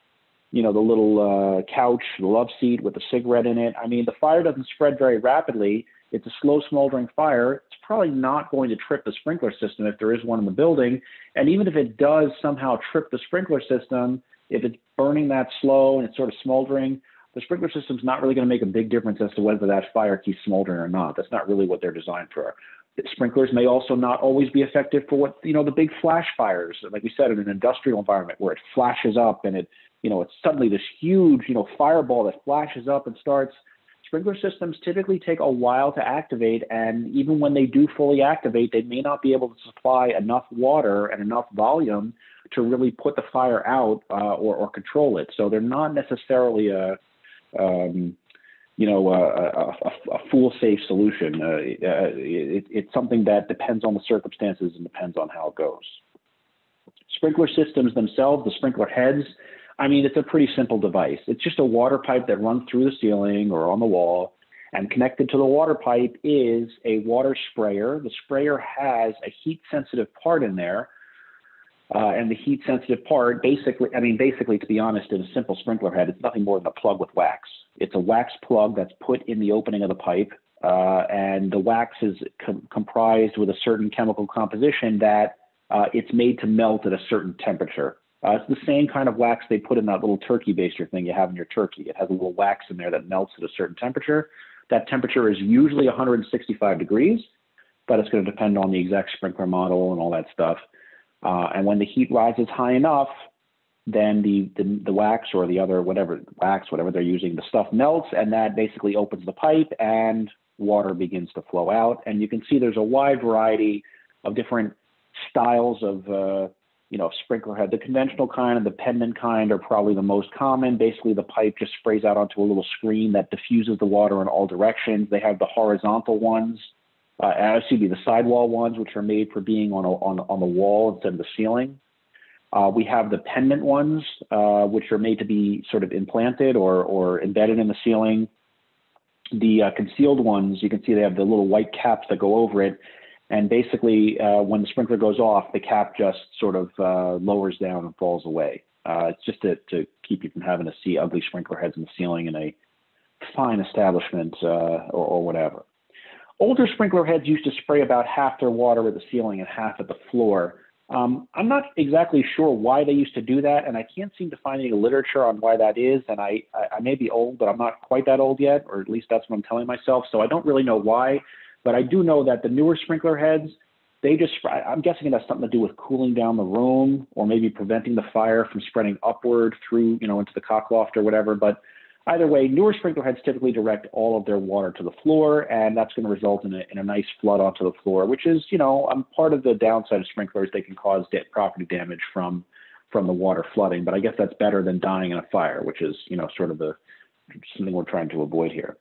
you know, the little uh, couch, the love seat with a cigarette in it. I mean, the fire doesn't spread very rapidly. It's a slow smoldering fire. It's probably not going to trip the sprinkler system if there is one in the building. And even if it does somehow trip the sprinkler system, if it's burning that slow and it's sort of smoldering, the sprinkler system's not really going to make a big difference as to whether that fire keeps smoldering or not. That's not really what they're designed for. Sprinklers may also not always be effective for what, you know, the big flash fires, like we said, in an industrial environment where it flashes up and it, you know, it's suddenly this huge, you know, fireball that flashes up and starts. Sprinkler systems typically take a while to activate, and even when they do fully activate, they may not be able to supply enough water and enough volume to really put the fire out uh, or, or control it. So they're not necessarily a, um, you know, a, a, a fool-safe solution. Uh, uh, it, it's something that depends on the circumstances and depends on how it goes. Sprinkler systems themselves, the sprinkler heads, I mean, it's a pretty simple device. It's just a water pipe that runs through the ceiling or on the wall, and connected to the water pipe is a water sprayer. The sprayer has a heat-sensitive part in there uh, and the heat sensitive part, basically, I mean, basically, to be honest, in a simple sprinkler head, it's nothing more than a plug with wax. It's a wax plug that's put in the opening of the pipe, uh, and the wax is com- comprised with a certain chemical composition that uh, it's made to melt at a certain temperature. Uh, it's the same kind of wax they put in that little turkey baster thing you have in your turkey. It has a little wax in there that melts at a certain temperature. That temperature is usually 165 degrees, but it's going to depend on the exact sprinkler model and all that stuff. Uh, and when the heat rises high enough, then the, the, the wax or the other whatever wax whatever they're using the stuff melts and that basically opens the pipe and water begins to flow out. And you can see there's a wide variety of different styles of uh, you know sprinkler head. The conventional kind and the pendant kind are probably the most common. Basically the pipe just sprays out onto a little screen that diffuses the water in all directions. They have the horizontal ones uh, excuse me, the sidewall ones, which are made for being on, a, on, on the wall instead of the ceiling. Uh, we have the pendant ones, uh, which are made to be sort of implanted or, or embedded in the ceiling. The uh, concealed ones, you can see they have the little white caps that go over it. And basically, uh, when the sprinkler goes off, the cap just sort of uh, lowers down and falls away. Uh, it's just to, to keep you from having to see ugly sprinkler heads in the ceiling in a fine establishment or, or whatever. Older sprinkler heads used to spray about half their water at the ceiling and half at the floor. Um, I'm not exactly sure why they used to do that, and I can't seem to find any literature on why that is. And I, I, I may be old, but I'm not quite that old yet, or at least that's what I'm telling myself. So I don't really know why, but I do know that the newer sprinkler heads, they just, I'm guessing it has something to do with cooling down the room or maybe preventing the fire from spreading upward through, you know, into the cockloft or whatever. But Either way, newer sprinkler heads typically direct all of their water to the floor, and that's going to result in a, in a nice flood onto the floor, which is, you know, um, part of the downside of sprinklers. They can cause da- property damage from from the water flooding, but I guess that's better than dying in a fire, which is, you know, sort of the something we're trying to avoid here.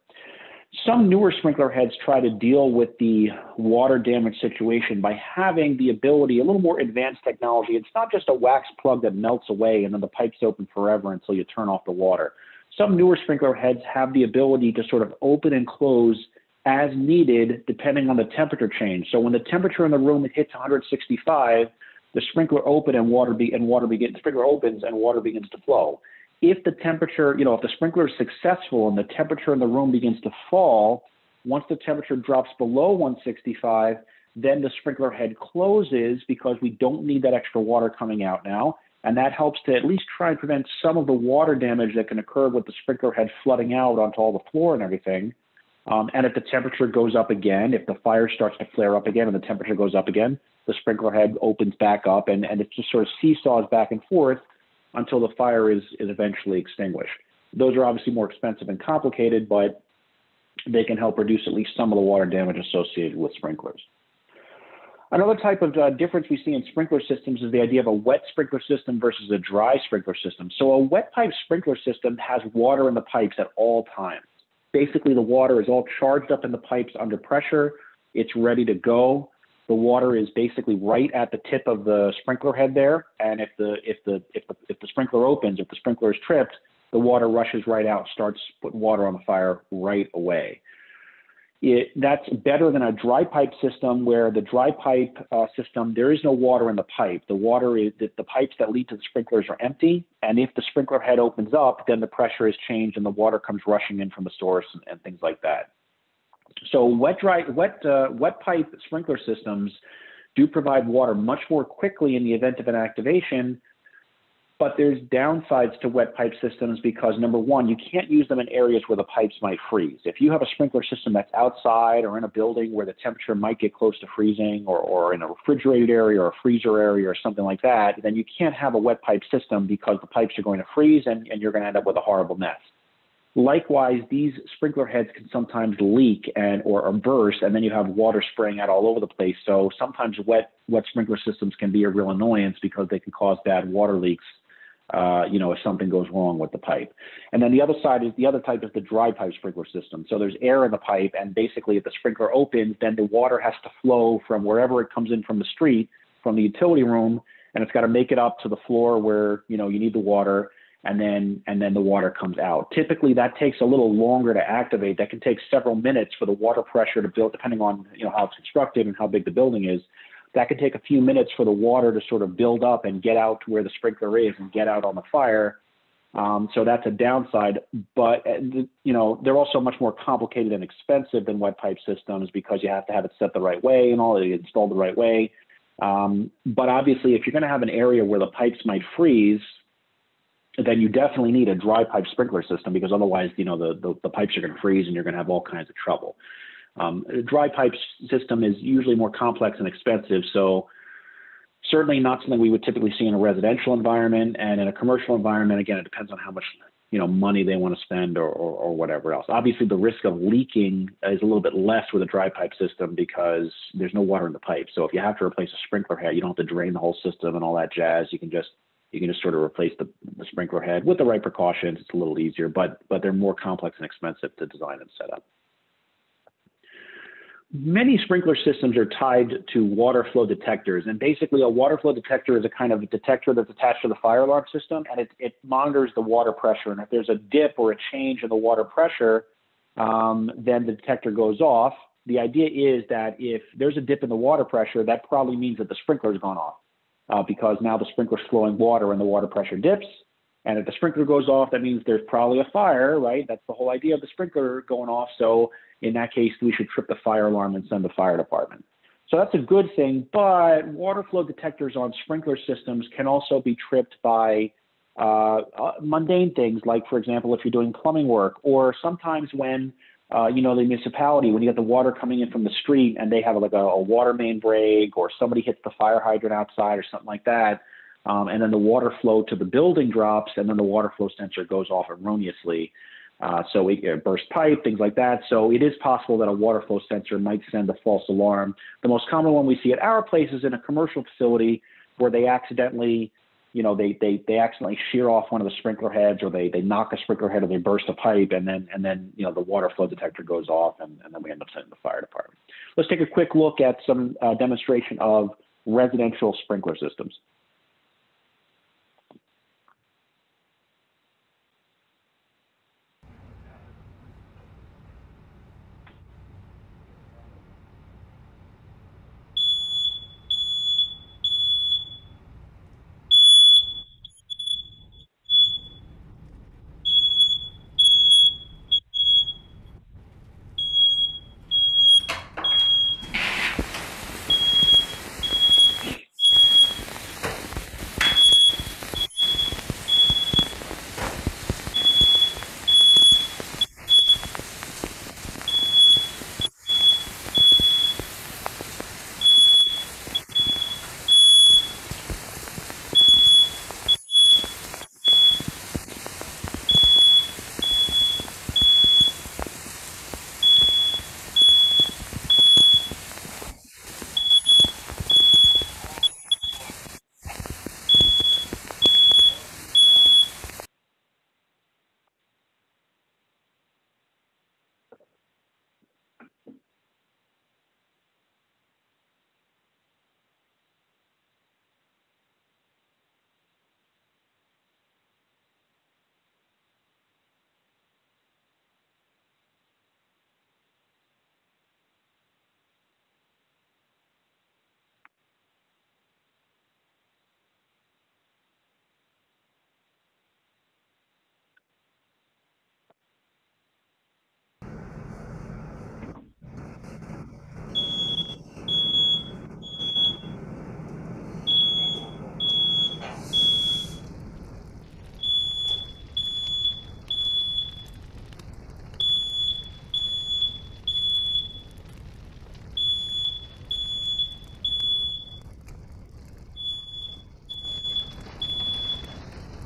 Some newer sprinkler heads try to deal with the water damage situation by having the ability, a little more advanced technology. It's not just a wax plug that melts away and then the pipe's open forever until you turn off the water. Some newer sprinkler heads have the ability to sort of open and close as needed depending on the temperature change. So when the temperature in the room hits 165, the sprinkler open and water be and water begins sprinkler opens and water begins to flow if the temperature, you know, if the sprinkler is successful and the temperature in the room begins to fall, once the temperature drops below 165, then the sprinkler head closes because we don't need that extra water coming out now. And that helps to at least try and prevent some of the water damage that can occur with the sprinkler head flooding out onto all the floor and everything. Um, and if the temperature goes up again, if the fire starts to flare up again and the temperature goes up again, the sprinkler head opens back up and, and it just sort of seesaws back and forth until the fire is, is eventually extinguished. Those are obviously more expensive and complicated, but they can help reduce at least some of the water damage associated with sprinklers. Another type of uh, difference we see in sprinkler systems is the idea of a wet sprinkler system versus a dry sprinkler system. So a wet pipe sprinkler system has water in the pipes at all times. Basically, the water is all charged up in the pipes under pressure. It's ready to go the water is basically right at the tip of the sprinkler head there. And if the if the if the if the sprinkler opens, if the sprinkler is tripped, the water rushes right out, starts putting water on the fire right away. It, that's better than a dry pipe system where the dry pipe uh, system there is no water in the pipe. The water is the, the pipes that lead to the sprinklers are empty, and if the sprinkler head opens up, then the pressure is changed and the water comes rushing in from the source and, and things like that. So wet dry wet uh, wet pipe sprinkler systems do provide water much more quickly in the event of an activation, but there's downsides to wet pipe systems because number one, you can't use them in areas where the pipes might freeze. If you have a sprinkler system that's outside or in a building where the temperature might get close to freezing or, or in a refrigerated area or a freezer area or something like that, then you can't have a wet pipe system because the pipes are going to freeze and, and you're going to end up with a horrible mess. Likewise, these sprinkler heads can sometimes leak and or, burst, and then you have water spraying out all over the place. So sometimes wet wet sprinkler systems can be a real annoyance because they can cause bad water leaks. Uh, you know, if something goes wrong with the pipe. And then the other side is the other type is the dry pipe sprinkler system. So there's air in the pipe, and basically, if the sprinkler opens, then the water has to flow from wherever it comes in from the street, from the utility room, and it's got to make it up to the floor where you know you need the water and then and then the water comes out. Typically, that takes a little longer to activate. That can take several minutes for the water pressure to build, depending on you know how it's constructed and how big the building is. That could take a few minutes for the water to sort of build up and get out to where the sprinkler is and get out on the fire. Um, so that's a downside, but uh, you know they're also much more complicated and expensive than wet pipe systems because you have to have it set the right way and all installed the right way. Um, but obviously, if you're going to have an area where the pipes might freeze, then you definitely need a dry pipe sprinkler system because otherwise, you know, the, the, the pipes are going to freeze and you're going to have all kinds of trouble. Um, a dry pipe system is usually more complex and expensive, so certainly not something we would typically see in a residential environment. And in a commercial environment, again, it depends on how much you know money they want to spend or, or, or whatever else. Obviously, the risk of leaking is a little bit less with a dry pipe system because there's no water in the pipe. So if you have to replace a sprinkler head, you don't have to drain the whole system and all that jazz. You can just you can just sort of replace the, the sprinkler head with the right precautions. It's a little easier, but but they're more complex and expensive to design and set up. Many sprinkler systems are tied to water flow detectors, and basically a water flow detector is a kind of a detector that's attached to the fire alarm system, and it, it monitors the water pressure. And if there's a dip or a change in the water pressure, um, then the detector goes off. The idea is that if there's a dip in the water pressure, that probably means that the sprinkler's gone off uh, because now the sprinkler's flowing water and the water pressure dips. And if the sprinkler goes off, that means there's probably a fire, right? That's the whole idea of the sprinkler going off. So in that case, we should trip the fire alarm and send the fire department. So that's a good thing. But water flow detectors on sprinkler systems can also be tripped by uh, uh, mundane things, like, for example, if you're doing plumbing work, or sometimes when uh, you know, the municipality, when you get the water coming in from the street and they have like a, a water main break or somebody hits the fire hydrant outside or something like that, um, and then the water flow to the building drops and then the water flow sensor goes off erroneously. Uh, so it, it burst pipe, things like that. So it is possible that a water flow sensor might send a false alarm. The most common one we see at our place is in a commercial facility where they accidentally, you know, they they they accidentally shear off one of the sprinkler heads, or they they knock a sprinkler head, or they burst a pipe, and then and then you know the water flow detector goes off, and, and then we end up sending the fire department. Let's take a quick look at some uh, demonstration of residential sprinkler systems.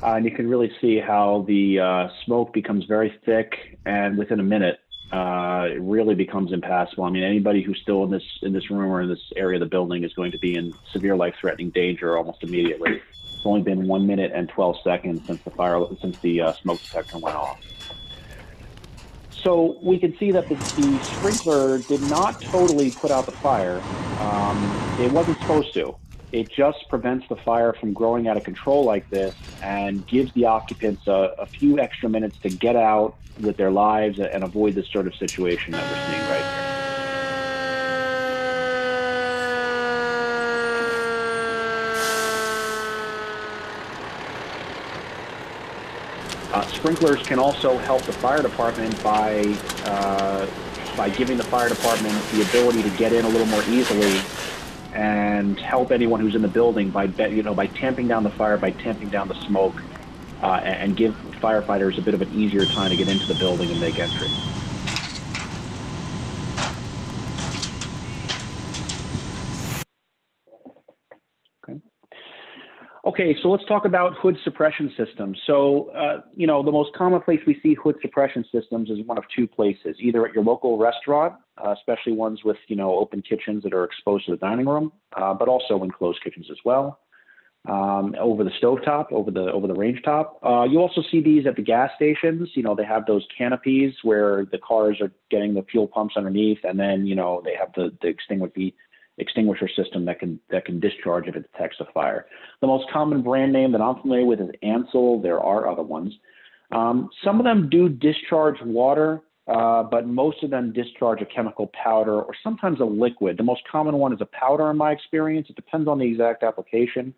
Uh, and you can really see how the uh, smoke becomes very thick, and within a minute, uh, it really becomes impassable. I mean, anybody who's still in this in this room or in this area of the building is going to be in severe life-threatening danger almost immediately. It's only been one minute and 12 seconds since the fire since the uh, smoke detector went off. So we can see that the, the sprinkler did not totally put out the fire. Um, it wasn't supposed to. It just prevents the fire from growing out of control like this and gives the occupants a, a few extra minutes to get out with their lives and avoid this sort of situation that we're seeing right here. Uh, sprinklers can also help the fire department by uh, by giving the fire department the ability to get in a little more easily and help anyone who's in the building by you know by tamping down the fire, by tamping down the smoke, uh, and, and give firefighters a bit of an easier time to get into the building and make entry. Okay. Okay, so let's talk about hood suppression systems. So, uh, you know, the most common place we see hood suppression systems is one of two places, either at your local restaurant, uh, especially ones with, you know, open kitchens that are exposed to the dining room, uh, but also in closed kitchens as well. Um, over the stovetop, over the over the range top. Uh, you also see these at the gas stations. You know, they have those canopies where the cars are getting the fuel pumps underneath, and then you know they have the the extinguish the extinguisher system that can that can discharge if it detects a fire. The most common brand name that I'm familiar with is Ansul. There are other ones. Um, some of them do discharge water, uh, but most of them discharge a chemical powder or sometimes a liquid. The most common one is a powder in my experience. It depends on the exact application.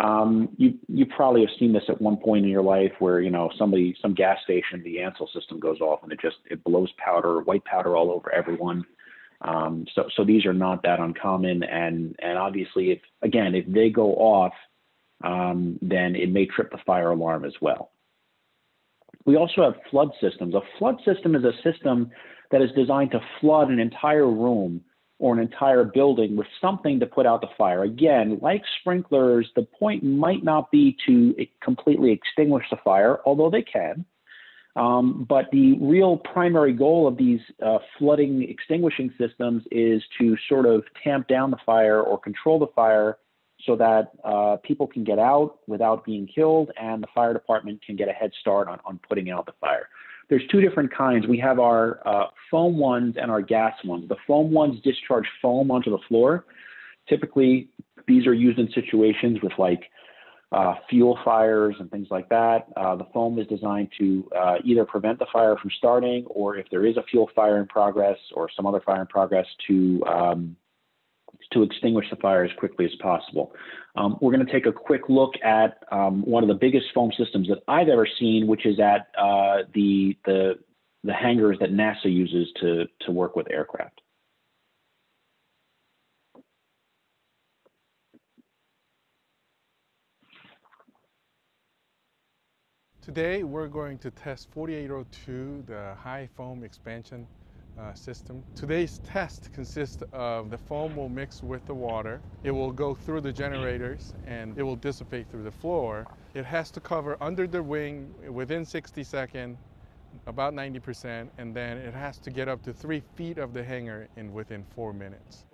Um, you you probably have seen this at one point in your life where you know somebody some gas station the Ansul system goes off and it just it blows powder white powder all over everyone. Um, so, so these are not that uncommon, and and obviously, if again, if they go off, um, then it may trip the fire alarm as well. We also have flood systems. A flood system is a system that is designed to flood an entire room or an entire building with something to put out the fire. Again, like sprinklers, the point might not be to completely extinguish the fire, although they can. Um, but the real primary goal of these uh, flooding extinguishing systems is to sort of tamp down the fire or control the fire so that uh, people can get out without being killed and the fire department can get a head start on, on putting out the fire. There's two different kinds. We have our uh, foam ones and our gas ones. The foam ones discharge foam onto the floor. Typically, these are used in situations with like uh, fuel fires and things like that. Uh, the foam is designed to uh, either prevent the fire from starting, or if there is a fuel fire in progress or some other fire in progress, to um, to extinguish the fire as quickly as possible. Um, we're going to take a quick look at um, one of the biggest foam systems that I've ever seen, which is at uh, the the the hangars that NASA uses to to work with aircraft. Today we're going to test 4802, the high foam expansion uh, system. Today's test consists of the foam will mix with the water. It will go through the generators and it will dissipate through the floor. It has to cover under the wing within 60 seconds, about 90%, and then it has to get up to three feet of the hangar in within four minutes.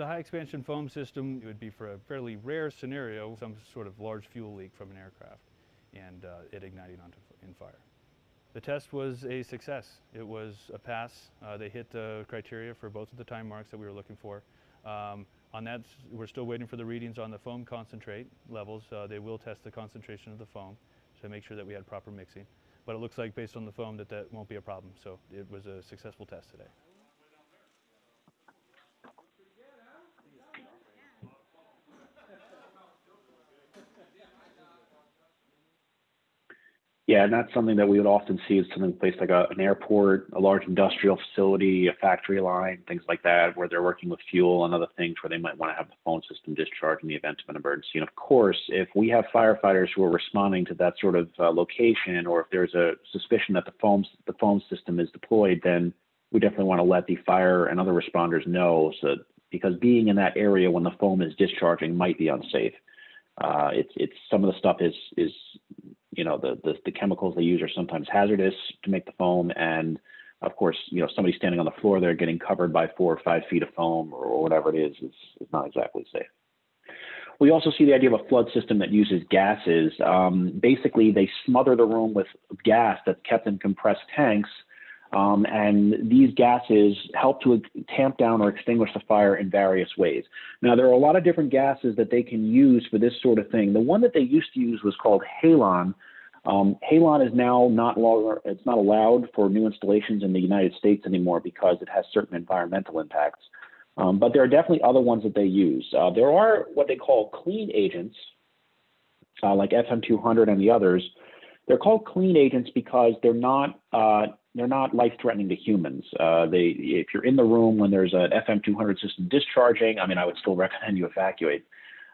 The high expansion foam system would be for a fairly rare scenario, some sort of large fuel leak from an aircraft and uh, it igniting onto in fire. The test was a success. It was a pass. Uh, they hit the criteria for both of the time marks that we were looking for. Um, on that, we're still waiting for the readings on the foam concentrate levels. Uh, they will test the concentration of the foam to make sure that we had proper mixing. But it looks like based on the foam that that won't be a problem. So it was a successful test today. Yeah, and that's something that we would often see is something placed like a, an airport, a large industrial facility, a factory line, things like that, where they're working with fuel and other things where they might want to have the foam system discharged in the event of an emergency. And of course, if we have firefighters who are responding to that sort of uh, location, or if there's a suspicion that the foam the foam system is deployed, then we definitely want to let the fire and other responders know, so because being in that area when the foam is discharging might be unsafe. Uh, it's it's some of the stuff is is you know the, the, the chemicals they use are sometimes hazardous to make the foam. And of course you know somebody standing on the floor there getting covered by four or five feet of foam or whatever it is is, is not exactly safe. We also see the idea of a flood system that uses gases. Um, basically they smother the room with gas that's kept in compressed tanks um, and these gases help to tamp down or extinguish the fire in various ways. Now, there are a lot of different gases that they can use for this sort of thing. The one that they used to use was called halon. Um, halon is now not longer, it's not allowed for new installations in the United States anymore because it has certain environmental impacts. Um, but there are definitely other ones that they use. Uh, there are what they call clean agents, uh, like FM200 and the others. They're called clean agents because they're not uh, they're not life threatening to humans. Uh, they, if you're in the room when there's an FM200 system discharging, I mean, I would still recommend you evacuate.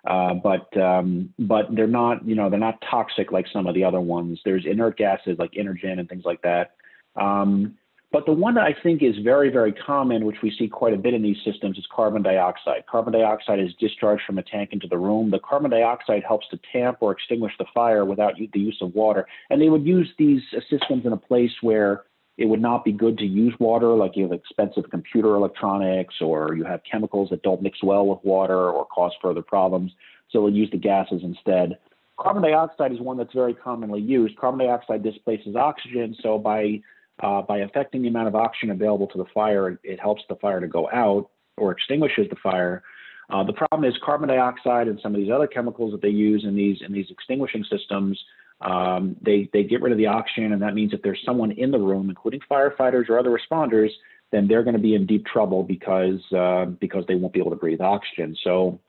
Uh, but um, but they're not, you know, they're not toxic like some of the other ones. There's inert gases like Inergen and things like that. Um, but the one that I think is very, very common, which we see quite a bit in these systems, is carbon dioxide. Carbon dioxide is discharged from a tank into the room. The carbon dioxide helps to tamp or extinguish the fire without the use of water. And they would use these systems in a place where it would not be good to use water, like you have expensive computer electronics or you have chemicals that don't mix well with water or cause further problems. So we'll use the gases instead. Carbon dioxide is one that's very commonly used. Carbon dioxide displaces oxygen, so by uh, by affecting the amount of oxygen available to the fire, it helps the fire to go out or extinguishes the fire. Uh, the problem is carbon dioxide and some of these other chemicals that they use in these in these extinguishing systems. Um, they they get rid of the oxygen, and that means if there's someone in the room, including firefighters or other responders, then they're going to be in deep trouble because uh, because they won't be able to breathe oxygen. So,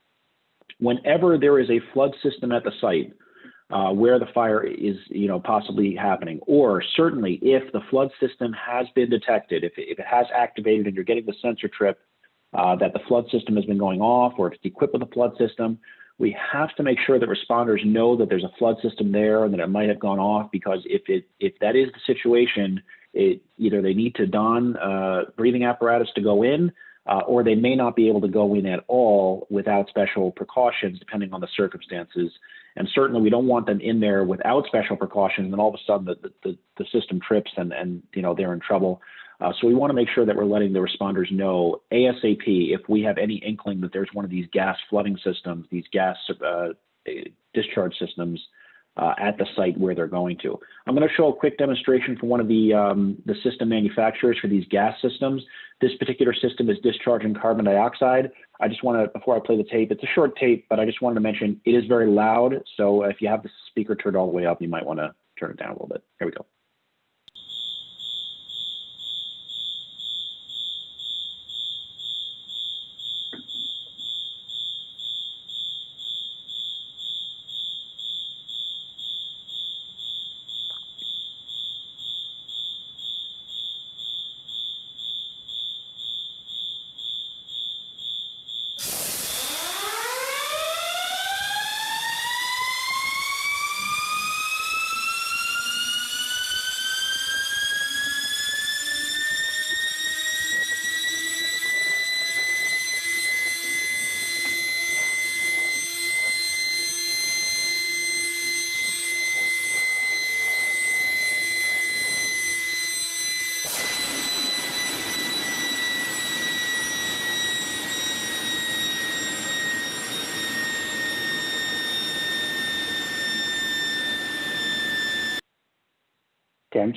whenever there is a flood system at the site uh, where the fire is you know possibly happening, or certainly if the flood system has been detected, if if it has activated and you're getting the sensor trip uh, that the flood system has been going off or if it's equipped with a flood system, we have to make sure that responders know that there's a flood system there and that it might have gone off because if it if that is the situation, it either they need to don uh, breathing apparatus to go in, uh, or they may not be able to go in at all without special precautions, depending on the circumstances. And certainly, we don't want them in there without special precautions, and all of a sudden the, the, the system trips and, and you know they're in trouble. Uh, so we want to make sure that we're letting the responders know ASAP if we have any inkling that there's one of these gas flooding systems, these gas uh, discharge systems uh, at the site where they're going to. I'm going to show a quick demonstration from one of the, um, the system manufacturers for these gas systems. This particular system is discharging carbon dioxide. I just want to, before I play the tape, it's a short tape, but I just wanted to mention it is very loud. So if you have the speaker turned all the way up, you might want to turn it down a little bit. Here we go.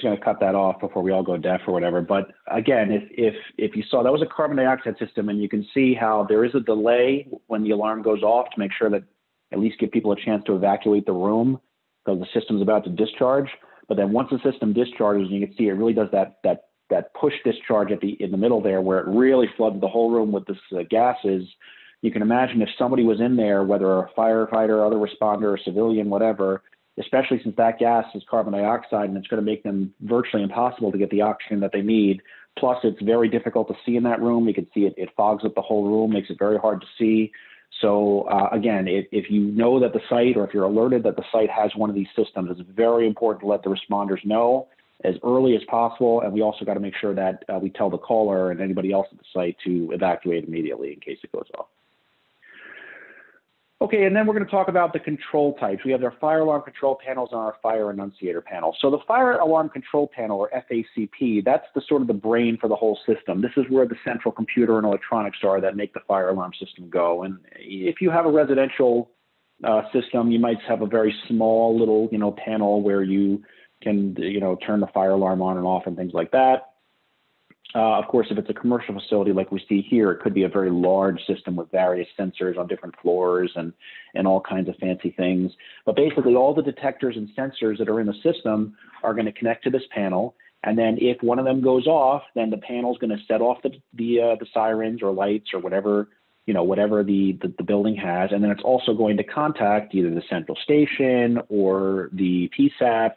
Just going to cut that off before we all go deaf or whatever. But again, if if if you saw that was a carbon dioxide system, and you can see how there is a delay when the alarm goes off to make sure that at least give people a chance to evacuate the room because the system's about to discharge. But then once the system discharges, you can see it really does that that that push discharge at the in the middle there, where it really floods the whole room with this uh, gases. You can imagine if somebody was in there, whether a firefighter, other responder, civilian, whatever, especially since that gas is carbon dioxide and it's going to make them virtually impossible to get the oxygen that they need. Plus, it's very difficult to see in that room. You can see it, it fogs up the whole room, makes it very hard to see. So, uh, again, if, if you know that the site or if you're alerted that the site has one of these systems, it's very important to let the responders know as early as possible. And we also got to make sure that uh, we tell the caller and anybody else at the site to evacuate immediately in case it goes off. Okay, and then we're going to talk about the control types. We have our fire alarm control panels and our fire annunciator panel. So the fire alarm control panel, or FACP, that's the sort of the brain for the whole system. This is where the central computer and electronics are that make the fire alarm system go. And if you have a residential uh, system, you might have a very small little, you know, panel where you can, you know, turn the fire alarm on and off and things like that. Uh, of course, if it's a commercial facility like we see here, it could be a very large system with various sensors on different floors and, and all kinds of fancy things. But basically, all the detectors and sensors that are in the system are going to connect to this panel. And then if one of them goes off, then the panel is going to set off the the, uh, the sirens or lights or whatever you know whatever the, the the building has, and then it's also going to contact either the central station or the PSAP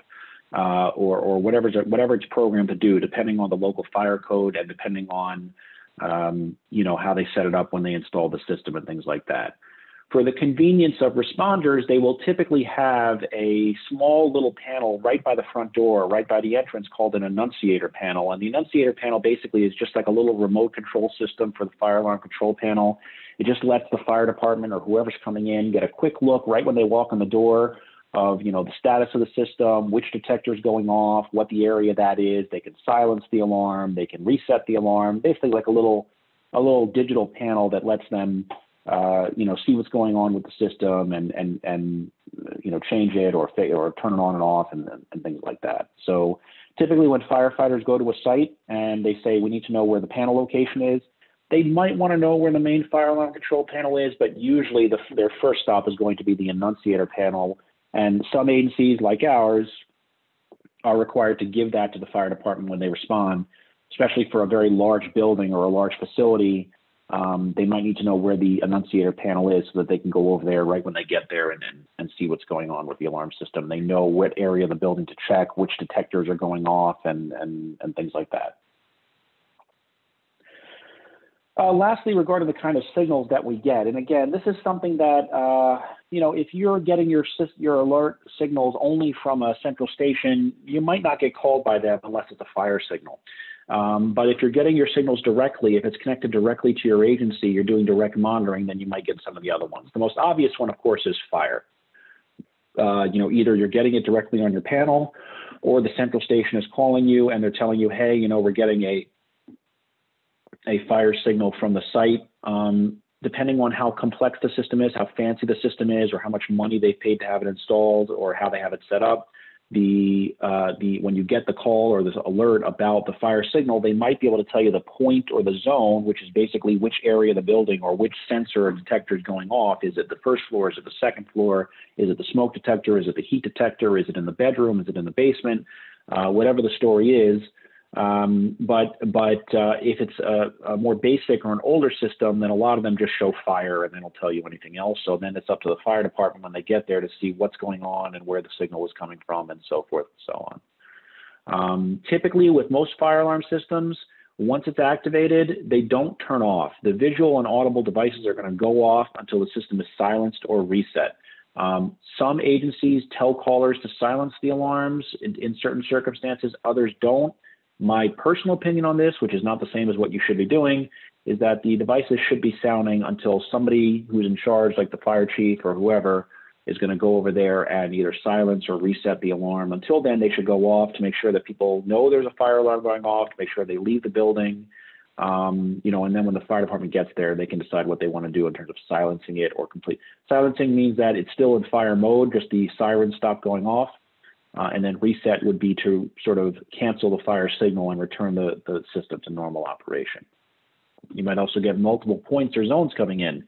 uh, or, or whatever, whatever it's programmed to do, depending on the local fire code and depending on, um, you know, how they set it up when they install the system and things like that. For the convenience of responders, they will typically have a small little panel right by the front door, right by the entrance called an annunciator panel. And the annunciator panel basically is just like a little remote control system for the fire alarm control panel. It just lets the fire department or whoever's coming in get a quick look right when they walk in the door of you know the status of the system, which detector is going off, what the area that is. They can silence the alarm. They can reset the alarm. Basically, like a little a little digital panel that lets them uh, you know see what's going on with the system and and and you know change it or or turn it on and off and, and things like that. So typically, when firefighters go to a site and they say we need to know where the panel location is, they might want to know where the main fire alarm control panel is, but usually the, their first stop is going to be the annunciator panel. And some agencies, like ours, are required to give that to the fire department when they respond, especially for a very large building or a large facility. Um, they might need to know where the annunciator panel is so that they can go over there right when they get there and, and, and see what's going on with the alarm system. They know what area of the building to check, which detectors are going off, and, and, and things like that. Uh, lastly, regarding the kind of signals that we get, and again, this is something that uh, you know, if you're getting your your alert signals only from a central station, you might not get called by them unless it's a fire signal. Um, but if you're getting your signals directly, if it's connected directly to your agency, you're doing direct monitoring, then you might get some of the other ones. The most obvious one, of course, is fire. Uh, you know, either you're getting it directly on your panel, or the central station is calling you and they're telling you, hey, you know, we're getting a a fire signal from the site. Um, depending on how complex the system is, how fancy the system is, or how much money they've paid to have it installed, or how they have it set up, the uh, the when you get the call or this alert about the fire signal, they might be able to tell you the point or the zone, which is basically which area of the building or which sensor or detector is going off. Is it the first floor? Is it the second floor? Is it the smoke detector? Is it the heat detector? Is it in the bedroom? Is it in the basement? Uh, whatever the story is, um, but but uh, if it's a, a, more basic or an older system, then a lot of them just show fire and they don't tell you anything else. So then it's up to the fire department when they get there to see what's going on and where the signal is coming from and so forth and so on. Um, typically, with most fire alarm systems, once it's activated, they don't turn off. The visual and audible devices are going to go off until the system is silenced or reset. Um, some agencies tell callers to silence the alarms in, in certain circumstances, others don't. My personal opinion on this, which is not the same as what you should be doing, is that the devices should be sounding until somebody who's in charge, like the fire chief or whoever, is going to go over there and either silence or reset the alarm. Until then, they should go off to make sure that people know there's a fire alarm going off, to make sure they leave the building. Um, you know, and then when the fire department gets there, they can decide what they want to do in terms of silencing it or complete. Silencing means that it's still in fire mode, just the sirens stop going off. Uh, and then reset would be to sort of cancel the fire signal and return the, the system to normal operation. You might also get multiple points or zones coming in.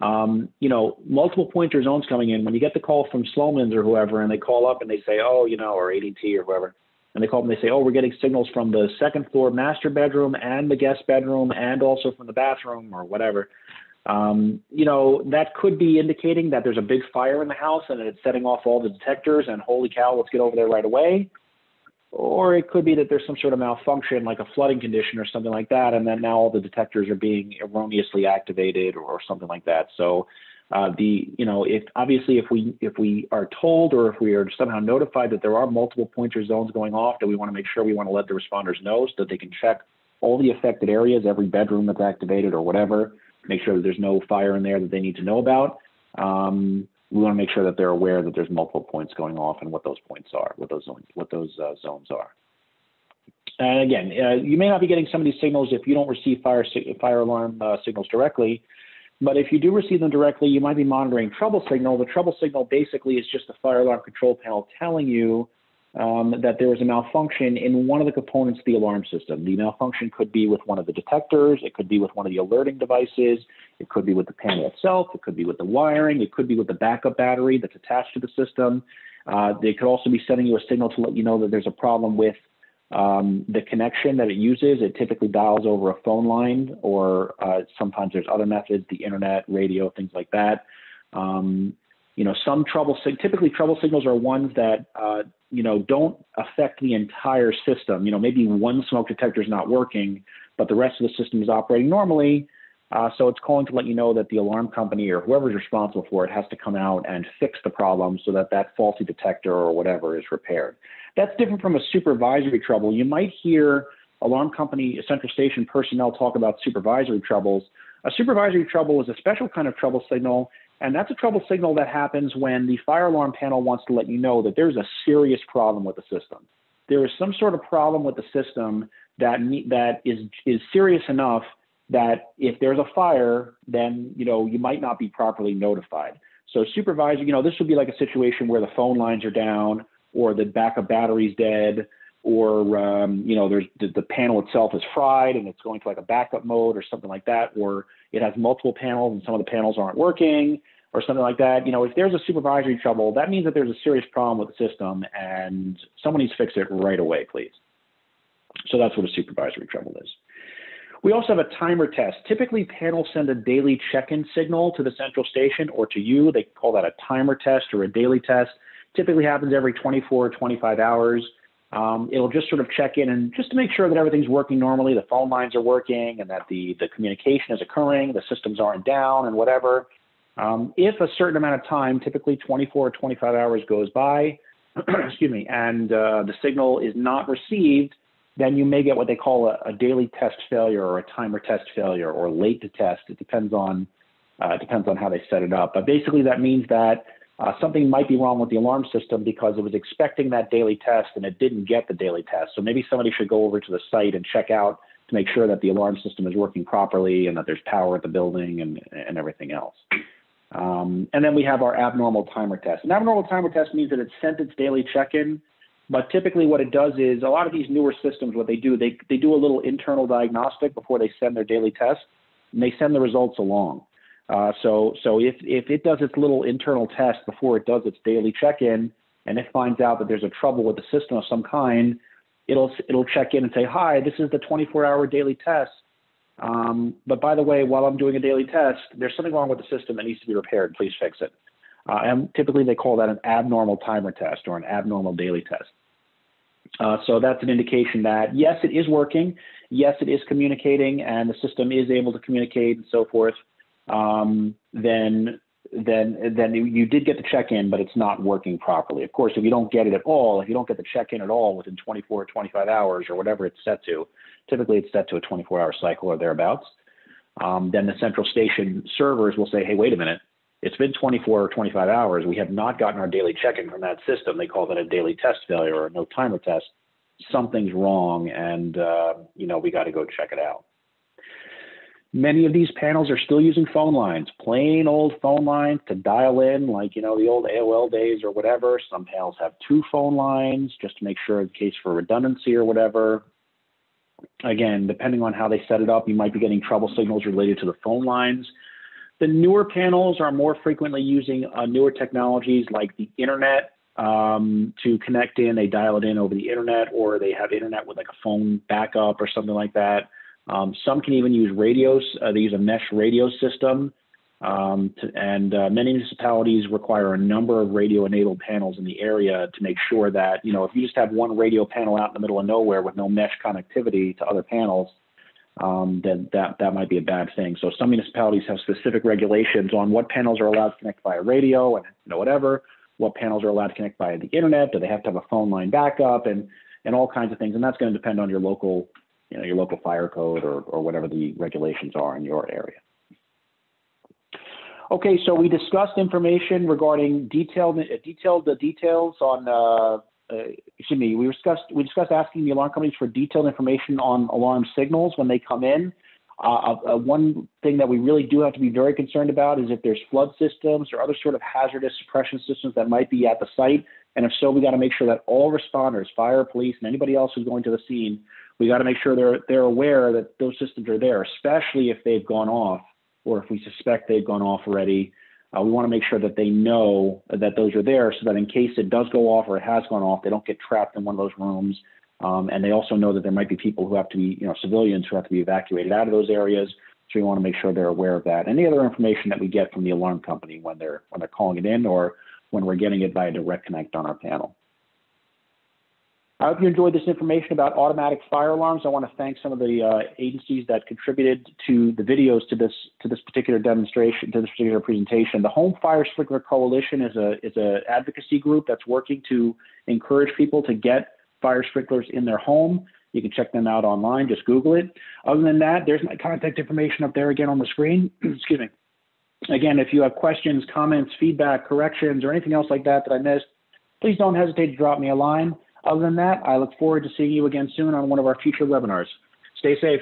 Um, you know, multiple points or zones coming in. When you get the call from Slomin's or whoever, and they call up and they say, oh, you know, or ADT or whoever, and they call and they say, oh, we're getting signals from the second floor master bedroom and the guest bedroom and also from the bathroom or whatever. Um, you know, that could be indicating that there's a big fire in the house and it's setting off all the detectors and holy cow, let's get over there right away. Or it could be that there's some sort of malfunction, like a flooding condition or something like that, and then now all the detectors are being erroneously activated or, something like that. So, uh, the you know, if obviously if we if we are told or if we are somehow notified that there are multiple pointer zones going off, that we want to make sure we want to let the responders know so that they can check all the affected areas, every bedroom that's activated or whatever make sure that there's no fire in there that they need to know about. Um, we want to make sure that they're aware that there's multiple points going off and what those points are, what those zones, what those uh, zones are. And again, uh, you may not be getting some of these signals if you don't receive fire fire alarm uh, signals directly. But if you do receive them directly, you might be monitoring trouble signal. The trouble signal basically is just the fire alarm control panel telling you um, that there was a malfunction in one of the components of the alarm system. The malfunction could be with one of the detectors, it could be with one of the alerting devices, it could be with the panel itself, it could be with the wiring, it could be with the backup battery that's attached to the system. Uh, they could also be sending you a signal to let you know that there's a problem with um, the connection that it uses. It typically dials over a phone line, or uh, sometimes there's other methods, the internet, radio, things like that. Um, you know, some trouble, typically trouble signals are ones that, uh, you know, don't affect the entire system. You know, maybe one smoke detector is not working, but the rest of the system is operating normally. Uh, so it's calling to let you know that the alarm company or whoever's responsible for it has to come out and fix the problem so that that faulty detector or whatever is repaired. That's different from a supervisory trouble. You might hear alarm company, central station personnel talk about supervisory troubles. A supervisory trouble is a special kind of trouble signal And that's a trouble signal that happens when the fire alarm panel wants to let you know that there's a serious problem with the system. There is some sort of problem with the system that that is is serious enough that if there's a fire, then you know you might not be properly notified. So supervisor, you know, this would be like a situation where the phone lines are down, or the backup battery's dead, or um, you know, there's the, the panel itself is fried and it's going to like a backup mode or something like that, or it has multiple panels and some of the panels aren't working or something like that. You know, if there's a supervisory trouble, that means that there's a serious problem with the system and someone needs to fix it right away, please. So that's what a supervisory trouble is. We also have a timer test. Typically, panels send a daily check-in signal to the central station or to you. They call that a timer test or a daily test. Typically happens every 24 or 25 hours. Um, it'll just sort of check in and just to make sure that everything's working normally, the phone lines are working and that the, the communication is occurring, the systems aren't down and whatever. Um, if a certain amount of time, typically 24 or 25 hours goes by, [CLEARS THROAT] excuse me, and uh, the signal is not received, then you may get what they call a, a, daily test failure or a timer test failure or late to test. It depends on uh, it depends on how they set it up. But basically, that means that uh, something might be wrong with the alarm system because it was expecting that daily test and it didn't get the daily test. So maybe somebody should go over to the site and check out to make sure that the alarm system is working properly and that there's power at the building and, and everything else. Um, and then we have our abnormal timer test. An abnormal timer test means that it sent its daily check-in, but typically what it does is a lot of these newer systems, what they do, they, they do a little internal diagnostic before they send their daily test, and they send the results along. Uh, so so if, if it does its little internal test before it does its daily check-in, and it finds out that there's a trouble with the system of some kind, it'll it'll check in and say, "Hi, this is the 24-hour daily test. Um, but by the way, while I'm doing a daily test, there's something wrong with the system that needs to be repaired. Please fix it." Uh, and typically they call that an abnormal timer test or an abnormal daily test. Uh, so that's an indication that yes, it is working. Yes, it is communicating, and the system is able to communicate and so forth. Um, then then then you did get the check-in, but it's not working properly. Of course, if you don't get it at all, if you don't get the check-in at all within 24 or 25 hours or whatever it's set to, typically it's set to a 24-hour cycle or thereabouts, um, then the central station servers will say, hey, wait a minute, it's been 24 or 25 hours. We have not gotten our daily check-in from that system. They call that a daily test failure or a no timer test. Something's wrong, and uh, you know we got to go check it out. Many of these panels are still using phone lines, plain old phone lines to dial in, like you know the old AOL days or whatever. Some panels have two phone lines just to make sure in case for redundancy or whatever. Again, depending on how they set it up, you might be getting trouble signals related to the phone lines. The newer panels are more frequently using uh, newer technologies like the internet um, to connect in. They dial it in over the internet, or they have internet with like a phone backup or something like that. Um, some can even use radios. Uh, they use a mesh radio system. Um, to, and uh, many municipalities require a number of radio-enabled panels in the area to make sure that, you know, if you just have one radio panel out in the middle of nowhere with no mesh connectivity to other panels, um, then that, that might be a bad thing. So some municipalities have specific regulations on what panels are allowed to connect via radio and you know, whatever, what panels are allowed to connect via the internet, do they have to have a phone line backup and, and all kinds of things. And that's going to depend on your local, you know, your local fire code or, or whatever the regulations are in your area. Okay, so we discussed information regarding detailed, detailed the details on uh, uh, excuse me, we discussed we discussed asking the alarm companies for detailed information on alarm signals when they come in. Uh, uh, one thing that we really do have to be very concerned about is if there's flood systems or other sort of hazardous suppression systems that might be at the site. And if so, we got to make sure that all responders, fire, police, and anybody else who's going to the scene, we got to make sure they're they're aware that those systems are there, especially if they've gone off or if we suspect they've gone off already. Uh, we want to make sure that they know that those are there so that in case it does go off or it has gone off, they don't get trapped in one of those rooms. Um, and they also know that there might be people who have to be, you know, civilians who have to be evacuated out of those areas. So we want to make sure they're aware of that. Any other information that we get from the alarm company when they're when they're calling it in or when we're getting it via direct connect on our panel. I hope you enjoyed this information about automatic fire alarms. I want to thank some of the uh, agencies that contributed to the videos to this to this particular demonstration, to this particular presentation. The Home Fire Sprinkler Coalition is a is a advocacy group that's working to encourage people to get fire sprinklers in their home. You can check them out online. Just Google it. Other than that, there's my contact information up there again on the screen. [CLEARS THROAT] Excuse me. Again, if you have questions, comments, feedback, corrections, or anything else like that that I missed, please don't hesitate to drop me a line. Other than that, I look forward to seeing you again soon on one of our future webinars. Stay safe.